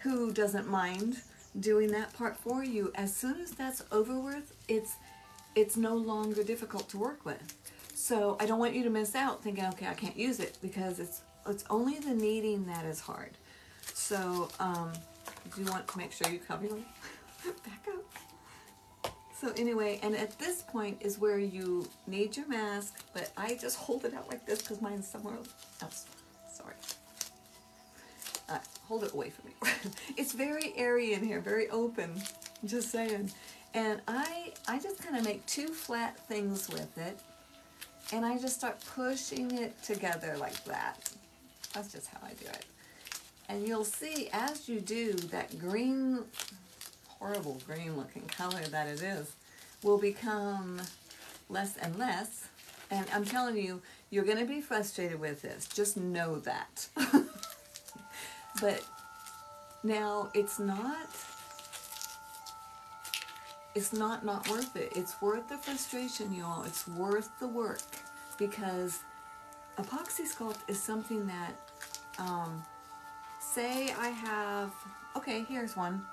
S1: who doesn't mind doing that part for you, as soon as that's over with, it's, it's no longer difficult to work with. So I don't want you to miss out thinking, okay, I can't use it because it's, it's only the kneading that is hard. So um, do you want to make sure you cover your back up. So anyway, and at this point is where you need your mask, but I just hold it out like this because mine's somewhere else hold it away from me. it's very airy in here, very open, just saying. And I, I just kind of make two flat things with it, and I just start pushing it together like that. That's just how I do it. And you'll see as you do, that green, horrible green looking color that it is, will become less and less. And I'm telling you, you're going to be frustrated with this. Just know that. but now it's not it's not not worth it. It's worth the frustration, y'all. It's worth the work because epoxy sculpt is something that um, say I have okay, here's one.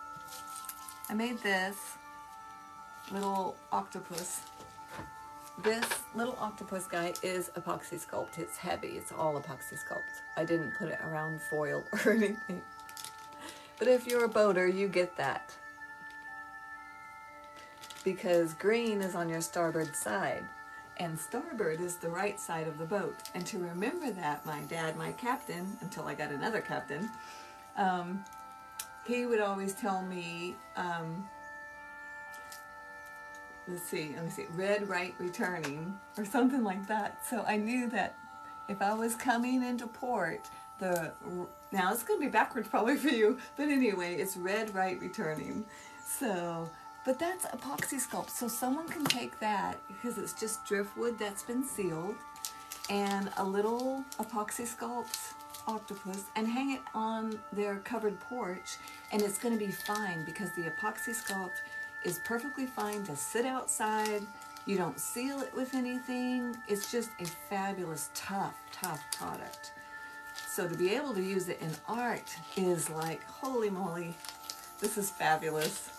S1: I made this little octopus this little octopus guy is epoxy sculpt. It's heavy. It's all epoxy sculpt. I didn't put it around foil or anything. But if you're a boater, you get that. Because green is on your starboard side. And starboard is the right side of the boat. And to remember that, my dad, my captain, until I got another captain, um, he would always tell me, um, let's see, let me see, red right returning or something like that. So I knew that if I was coming into port, the, now it's going to be backwards probably for you, but anyway, it's red right returning. So, but that's epoxy sculpt. So someone can take that because it's just driftwood that's been sealed and a little epoxy sculpt octopus and hang it on their covered porch and it's going to be fine because the epoxy sculpt is perfectly fine to sit outside. You don't seal it with anything. It's just a fabulous, tough, tough product. So to be able to use it in art is like, holy moly, this is fabulous.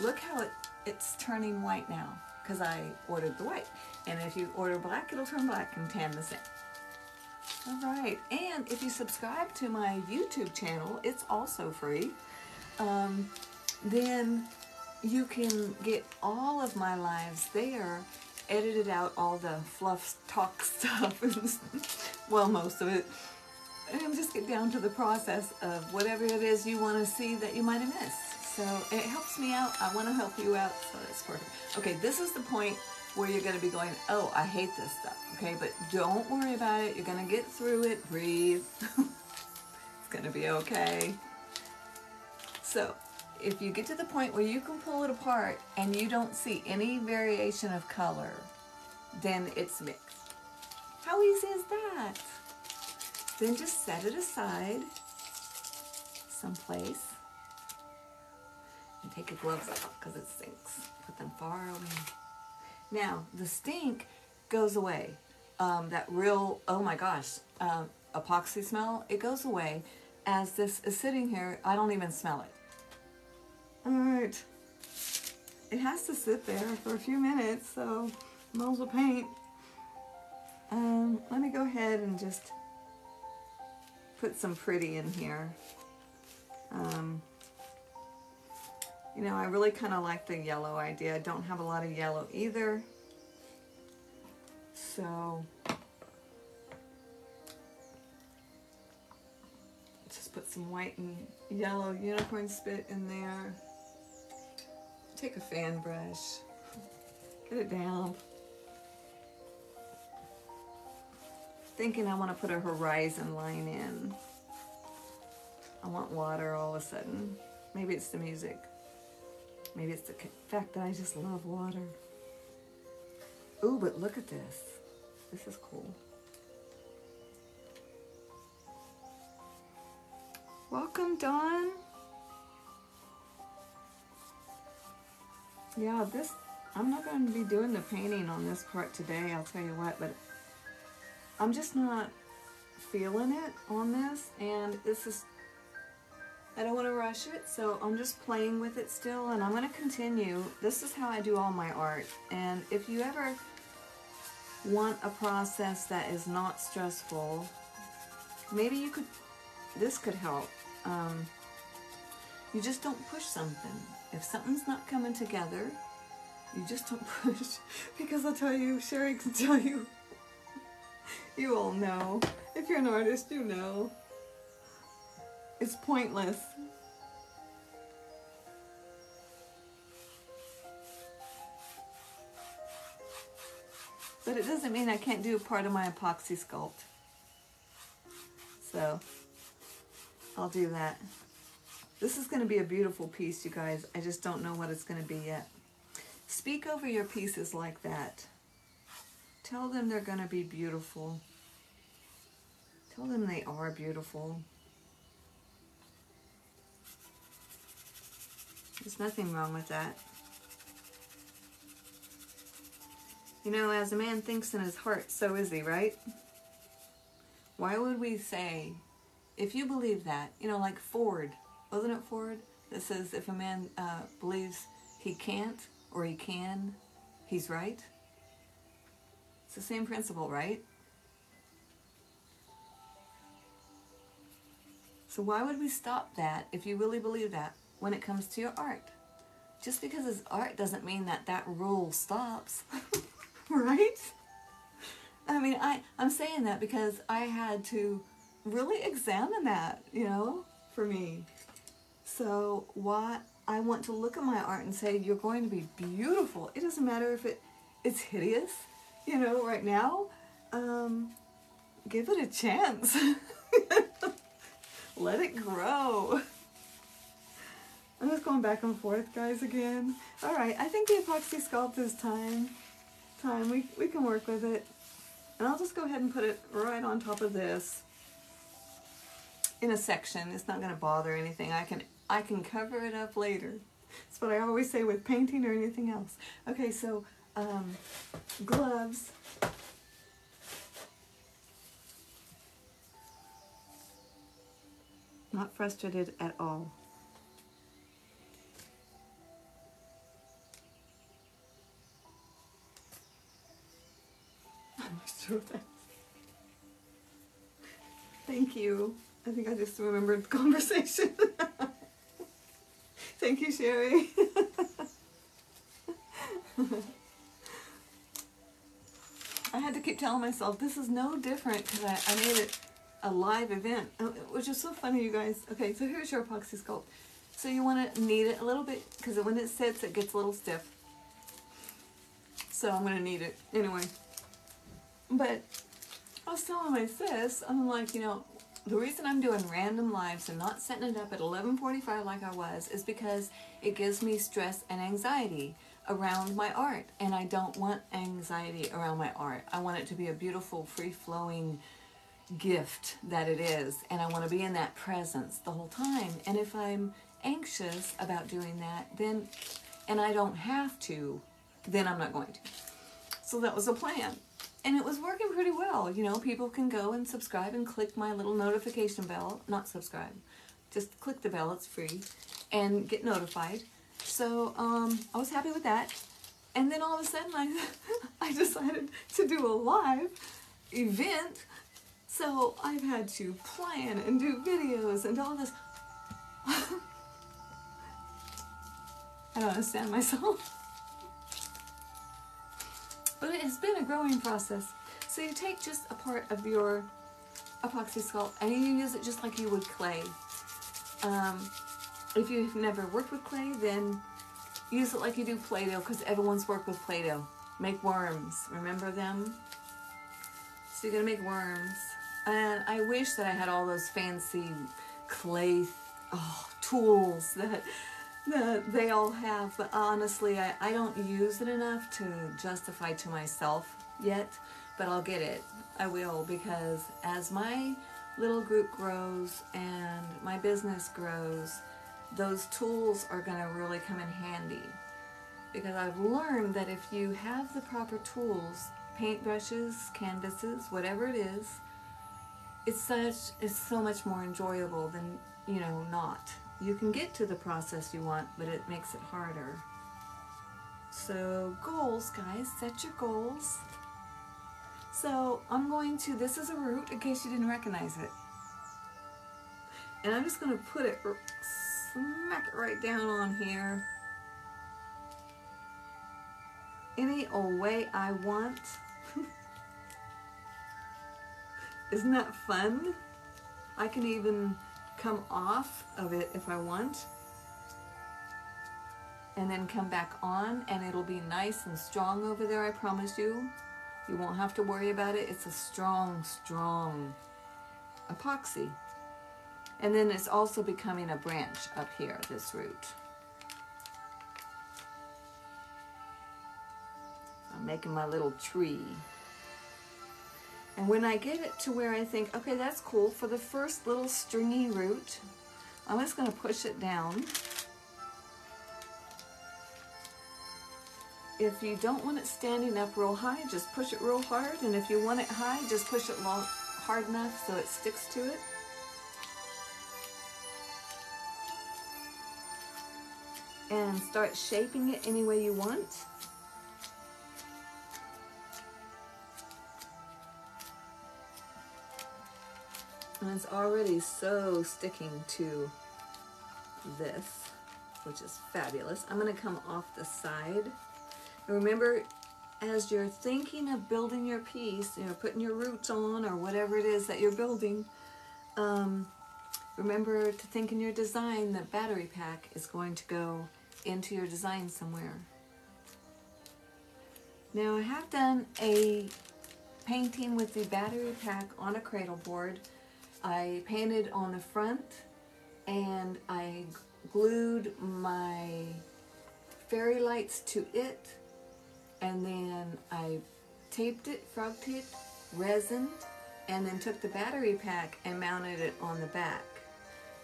S1: Look how it, it's turning white now because I ordered the white. And if you order black, it'll turn black and tan the same. All right, and if you subscribe to my YouTube channel, it's also free. Um, then you can get all of my lives there, edited out all the fluff talk stuff, well, most of it, and just get down to the process of whatever it is you want to see that you might have missed. So it helps me out. I want to help you out, so it's perfect. Okay, this is the point where you're going to be going, oh, I hate this stuff, okay? But don't worry about it. You're going to get through it. Breathe. it's going to be okay. So if you get to the point where you can pull it apart and you don't see any variation of color, then it's mixed. How easy is that? Then just set it aside someplace and take your gloves off because it stinks. Put them far away. Now, the stink goes away. Um, that real, oh my gosh, um, epoxy smell, it goes away. As this is sitting here, I don't even smell it. All right. It has to sit there for a few minutes, so might as well paint. Um, let me go ahead and just put some pretty in here. Um, you know, I really kind of like the yellow idea. I don't have a lot of yellow either. So, just put some white and yellow unicorn spit in there. Take a fan brush, get it down. Thinking I want to put a horizon line in. I want water all of a sudden. Maybe it's the music. Maybe it's the fact that I just love water. Ooh, but look at this. This is cool. Welcome, Dawn. Yeah, this, I'm not going to be doing the painting on this part today, I'll tell you what, but I'm just not feeling it on this, and this is I don't want to rush it, so I'm just playing with it still, and I'm going to continue. This is how I do all my art, and if you ever want a process that is not stressful, maybe you could, this could help. Um, you just don't push something. If something's not coming together, you just don't push. because I'll tell you, Sherry can tell you, you all know. If you're an artist, you know. It's pointless. But it doesn't mean I can't do part of my epoxy sculpt. So, I'll do that. This is going to be a beautiful piece, you guys. I just don't know what it's going to be yet. Speak over your pieces like that. Tell them they're going to be beautiful. Tell them they are beautiful. There's nothing wrong with that. You know, as a man thinks in his heart, so is he, right? Why would we say, if you believe that, you know, like Ford, wasn't it Ford that says if a man uh, believes he can't or he can, he's right? It's the same principle, right? So why would we stop that if you really believe that? when it comes to your art. Just because it's art doesn't mean that that rule stops, right? I mean, I, I'm saying that because I had to really examine that, you know, for me. So why I want to look at my art and say, you're going to be beautiful. It doesn't matter if it it's hideous, you know, right now. Um, give it a chance. Let it grow. I'm just going back and forth, guys, again. All right, I think the epoxy sculpt is time. Time, we, we can work with it. And I'll just go ahead and put it right on top of this in a section. It's not going to bother anything. I can I can cover it up later. That's what I always say with painting or anything else. Okay, so um, gloves. Not frustrated at all. Thank you. I think I just remembered the conversation. Thank you, Sherry. I had to keep telling myself this is no different because I, I made it a live event, uh, which is so funny, you guys. Okay, so here's your epoxy sculpt. So you want to knead it a little bit because when it sits, it gets a little stiff. So I'm going to knead it anyway. But I was telling my sis, I'm like, you know, the reason I'm doing random lives and not setting it up at 11:45 like I was is because it gives me stress and anxiety around my art and I don't want anxiety around my art. I want it to be a beautiful free-flowing gift that it is and I want to be in that presence the whole time. And if I'm anxious about doing that, then and I don't have to, then I'm not going to. So that was a plan and it was working pretty well. You know, people can go and subscribe and click my little notification bell. Not subscribe, just click the bell, it's free, and get notified. So um, I was happy with that. And then all of a sudden, I, I decided to do a live event. So I've had to plan and do videos and all this. I don't understand myself. But it has been a growing process. So you take just a part of your epoxy sculpt and you use it just like you would clay. Um, if you've never worked with clay, then use it like you do Play-Doh because everyone's worked with Play-Doh. Make worms. Remember them? So you're to make worms. And I wish that I had all those fancy clay oh, tools that that they all have, but honestly, I, I don't use it enough to justify to myself yet, but I'll get it. I will, because as my little group grows and my business grows, those tools are going to really come in handy. Because I've learned that if you have the proper tools, paintbrushes, canvases, whatever it is, it's such it's so much more enjoyable than, you know, not. You can get to the process you want, but it makes it harder. So goals, guys, set your goals. So I'm going to, this is a root in case you didn't recognize it. And I'm just going to put it, smack it right down on here. Any old way I want. Isn't that fun? I can even come off of it if I want. And then come back on and it'll be nice and strong over there I promise you. You won't have to worry about it. It's a strong strong epoxy. And then it's also becoming a branch up here this root. I'm making my little tree and when I get it to where I think, okay, that's cool, for the first little stringy root, I'm just going to push it down. If you don't want it standing up real high, just push it real hard. And if you want it high, just push it long, hard enough so it sticks to it. And start shaping it any way you want. And it's already so sticking to this, which is fabulous. I'm gonna come off the side. And remember, as you're thinking of building your piece, you know, putting your roots on or whatever it is that you're building, um, remember to think in your design that battery pack is going to go into your design somewhere. Now I have done a painting with the battery pack on a cradle board I painted on the front and I glued my fairy lights to it and then I taped it, frog taped, resin and then took the battery pack and mounted it on the back.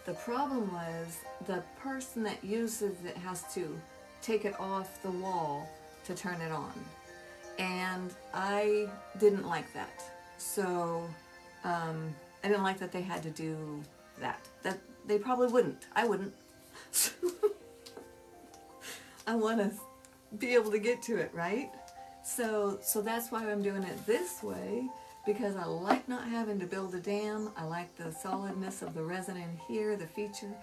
S1: The problem was the person that uses it has to take it off the wall to turn it on. And I didn't like that. So um, I didn't like that they had to do that. That they probably wouldn't. I wouldn't. I want to be able to get to it, right? So so that's why I'm doing it this way because I like not having to build a dam. I like the solidness of the resin in here, the feature,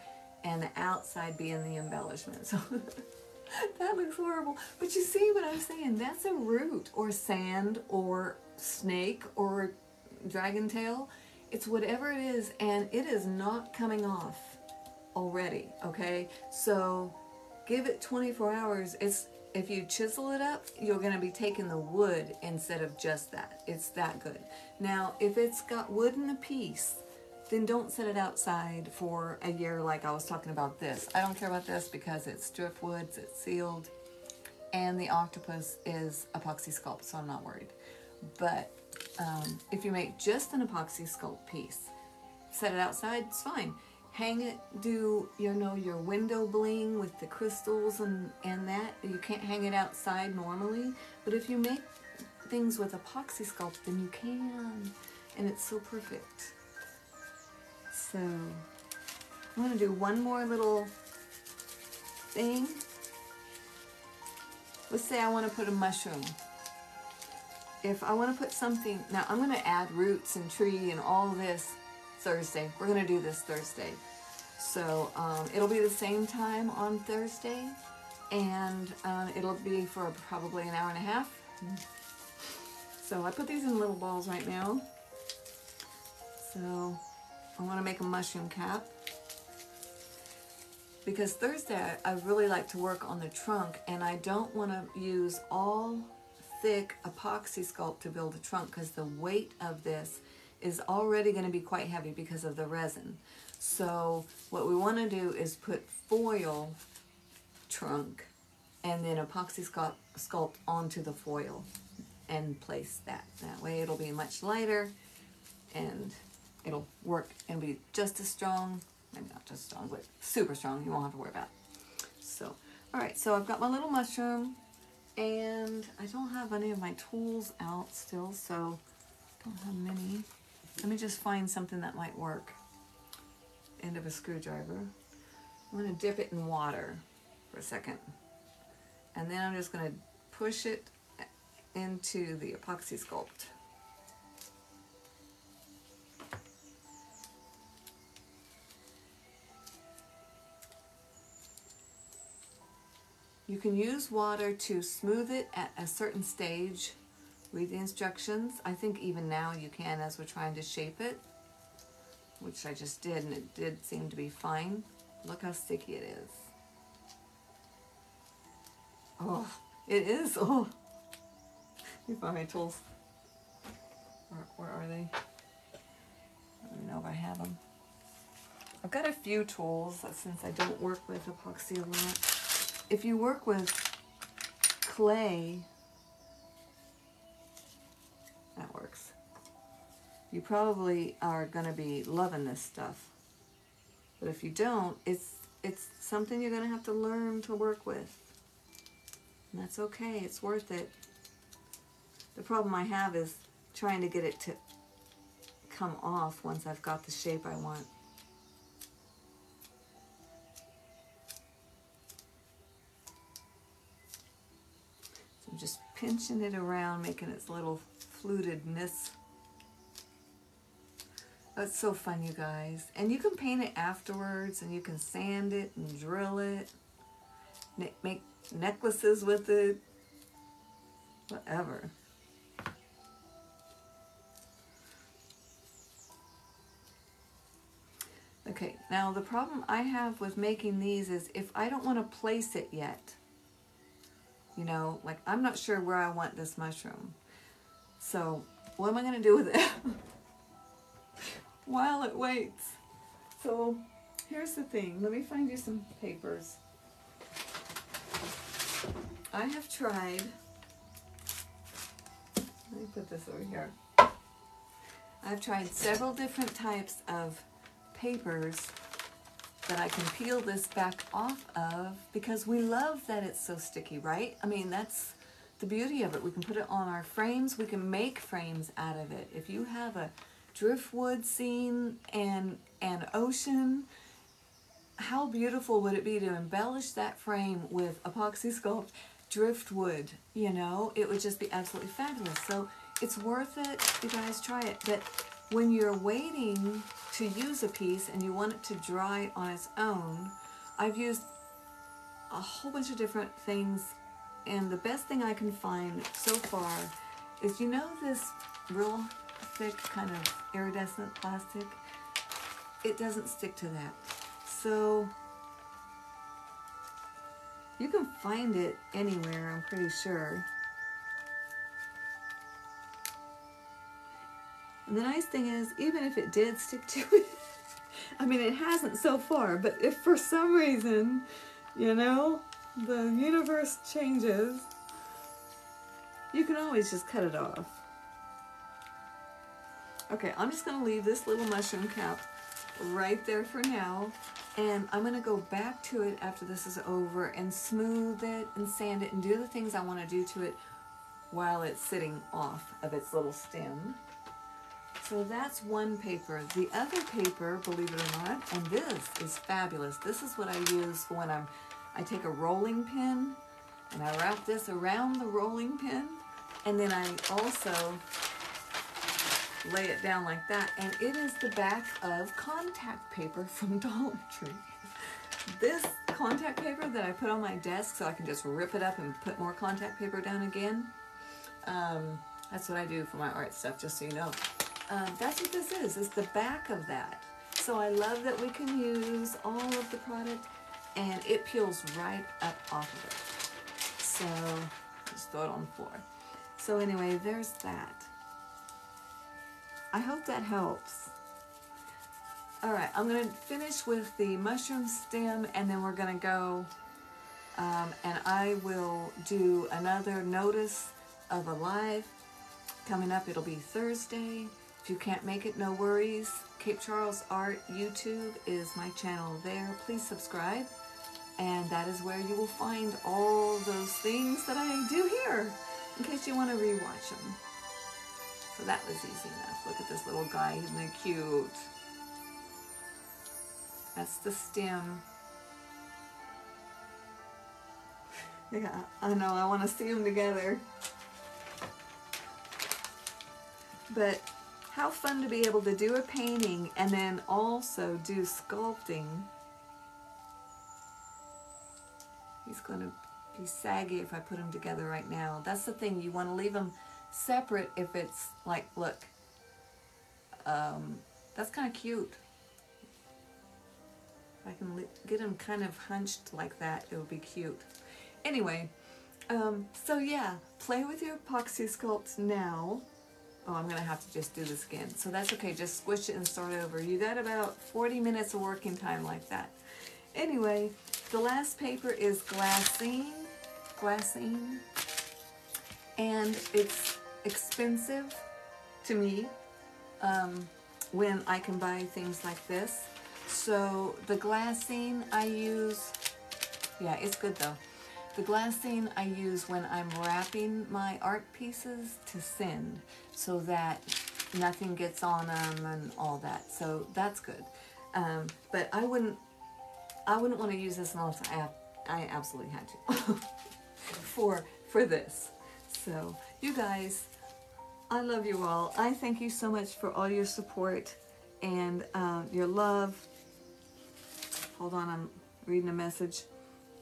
S1: and the outside being the embellishment. So that looks horrible. But you see what I'm saying? That's a root or sand or snake or dragon tail. It's whatever it is, and it is not coming off already, okay? So give it 24 hours. It's if you chisel it up, you're going to be taking the wood instead of just that. It's that good. Now, if it's got wood in a piece, then don't set it outside for a year like I was talking about this. I don't care about this because it's driftwood, it's sealed, and the octopus is epoxy sculpt, so I'm not worried. But um, if you make just an epoxy sculpt piece, set it outside, it's fine. Hang it, do you know your window bling with the crystals and, and that. You can't hang it outside normally, but if you make things with epoxy sculpt, then you can. And it's so perfect. So I'm gonna do one more little thing. Let's say I wanna put a mushroom. If I wanna put something, now I'm gonna add roots and tree and all this Thursday. We're gonna do this Thursday. So um, it'll be the same time on Thursday and uh, it'll be for probably an hour and a half. So I put these in little balls right now. So I want to make a mushroom cap. Because Thursday I really like to work on the trunk and I don't want to use all thick epoxy sculpt to build a trunk because the weight of this is already going to be quite heavy because of the resin. So what we want to do is put foil trunk and then epoxy sculpt, onto the foil and place that. That way it'll be much lighter and it'll work and be just as strong, maybe not just strong, but super strong. You won't have to worry about it. So, all right, so I've got my little mushroom and I don't have any of my tools out still, so don't have many. Let me just find something that might work. End of a screwdriver. I'm gonna dip it in water for a second. And then I'm just gonna push it into the epoxy sculpt. You can use water to smooth it at a certain stage. Read the instructions. I think even now you can as we're trying to shape it, which I just did and it did seem to be fine. Look how sticky it is. Oh, it is. Oh, you find my tools. Where, where are they? I don't even know if I have them. I've got a few tools since I don't work with epoxy a lot if you work with clay, that works. You probably are going to be loving this stuff. But if you don't, it's it's something you're going to have to learn to work with. And that's okay. It's worth it. The problem I have is trying to get it to come off once I've got the shape I want. Pinching it around, making its little flutedness. That's so fun, you guys. And you can paint it afterwards, and you can sand it and drill it. Ne make necklaces with it. Whatever. Okay, now the problem I have with making these is if I don't want to place it yet, you know, like I'm not sure where I want this mushroom. So what am I going to do with it while it waits? So here's the thing. Let me find you some papers. I have tried, let me put this over here. I've tried several different types of papers that I can peel this back off of because we love that it's so sticky, right? I mean, that's the beauty of it. We can put it on our frames. We can make frames out of it. If you have a driftwood scene and an ocean, how beautiful would it be to embellish that frame with epoxy sculpt driftwood, you know? It would just be absolutely fabulous. So it's worth it. You guys try it. But when you're waiting to use a piece and you want it to dry on its own, I've used a whole bunch of different things and the best thing I can find so far is you know this real thick kind of iridescent plastic? It doesn't stick to that. So you can find it anywhere, I'm pretty sure. And the nice thing is, even if it did stick to it, I mean, it hasn't so far, but if for some reason, you know, the universe changes, you can always just cut it off. Okay, I'm just going to leave this little mushroom cap right there for now. And I'm going to go back to it after this is over and smooth it and sand it and do the things I want to do to it while it's sitting off of its little stem. So that's one paper. The other paper, believe it or not, and this is fabulous. This is what I use for when I'm, I take a rolling pin and I wrap this around the rolling pin and then I also lay it down like that. And it is the back of contact paper from Dollar Tree. This contact paper that I put on my desk so I can just rip it up and put more contact paper down again. Um, that's what I do for my art stuff, just so you know. Um, that's what this is, it's the back of that. So I love that we can use all of the product and it peels right up off of it. So just throw it on the floor. So anyway, there's that. I hope that helps. All right, I'm gonna finish with the mushroom stem and then we're gonna go um, and I will do another notice of a live coming up. It'll be Thursday. If you can't make it, no worries. Cape Charles Art YouTube is my channel there. Please subscribe. And that is where you will find all those things that I do here in case you want to rewatch them. So that was easy enough. Look at this little guy, isn't he cute? That's the stem. Yeah, I know, I want to see them together. But how fun to be able to do a painting and then also do sculpting. He's going to be saggy if I put them together right now. That's the thing, you want to leave them separate if it's like, look, um, that's kind of cute. If I can get them kind of hunched like that, it would be cute. Anyway, um, so yeah, play with your epoxy sculpts now. Oh, I'm going to have to just do this again. So that's okay, just squish it and start over. You got about 40 minutes of working time like that. Anyway, the last paper is glassine. Glassine. And it's expensive to me um, when I can buy things like this. So the glassine I use, yeah, it's good though. The glassine I use when I'm wrapping my art pieces to send so that nothing gets on them and all that. So that's good. Um, but I wouldn't, I wouldn't want to use this unless I, I absolutely had to for, for this. So you guys, I love you all. I thank you so much for all your support and uh, your love. Hold on, I'm reading a message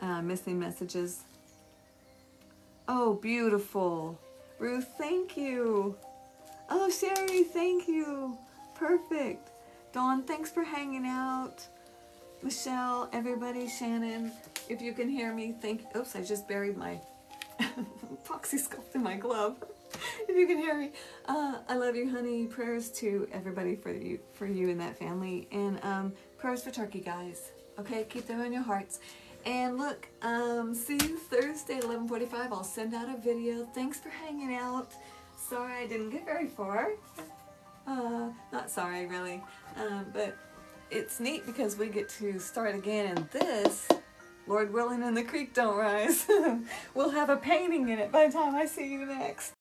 S1: uh, missing messages. Oh, beautiful. Ruth, thank you. Oh, Sherry, thank you. Perfect. Dawn, thanks for hanging out. Michelle, everybody, Shannon, if you can hear me, thank Oops, I just buried my epoxy sculpt in my glove. if you can hear me. Uh, I love you, honey. Prayers to everybody for you, for you and that family. And um, prayers for Turkey, guys. Okay, keep them in your hearts. And look, um, see you Thursday at 11.45. I'll send out a video. Thanks for hanging out. Sorry I didn't get very far. Uh, not sorry really. Um, but it's neat because we get to start again and this, Lord willing and the creek don't rise, we'll have a painting in it by the time I see you next.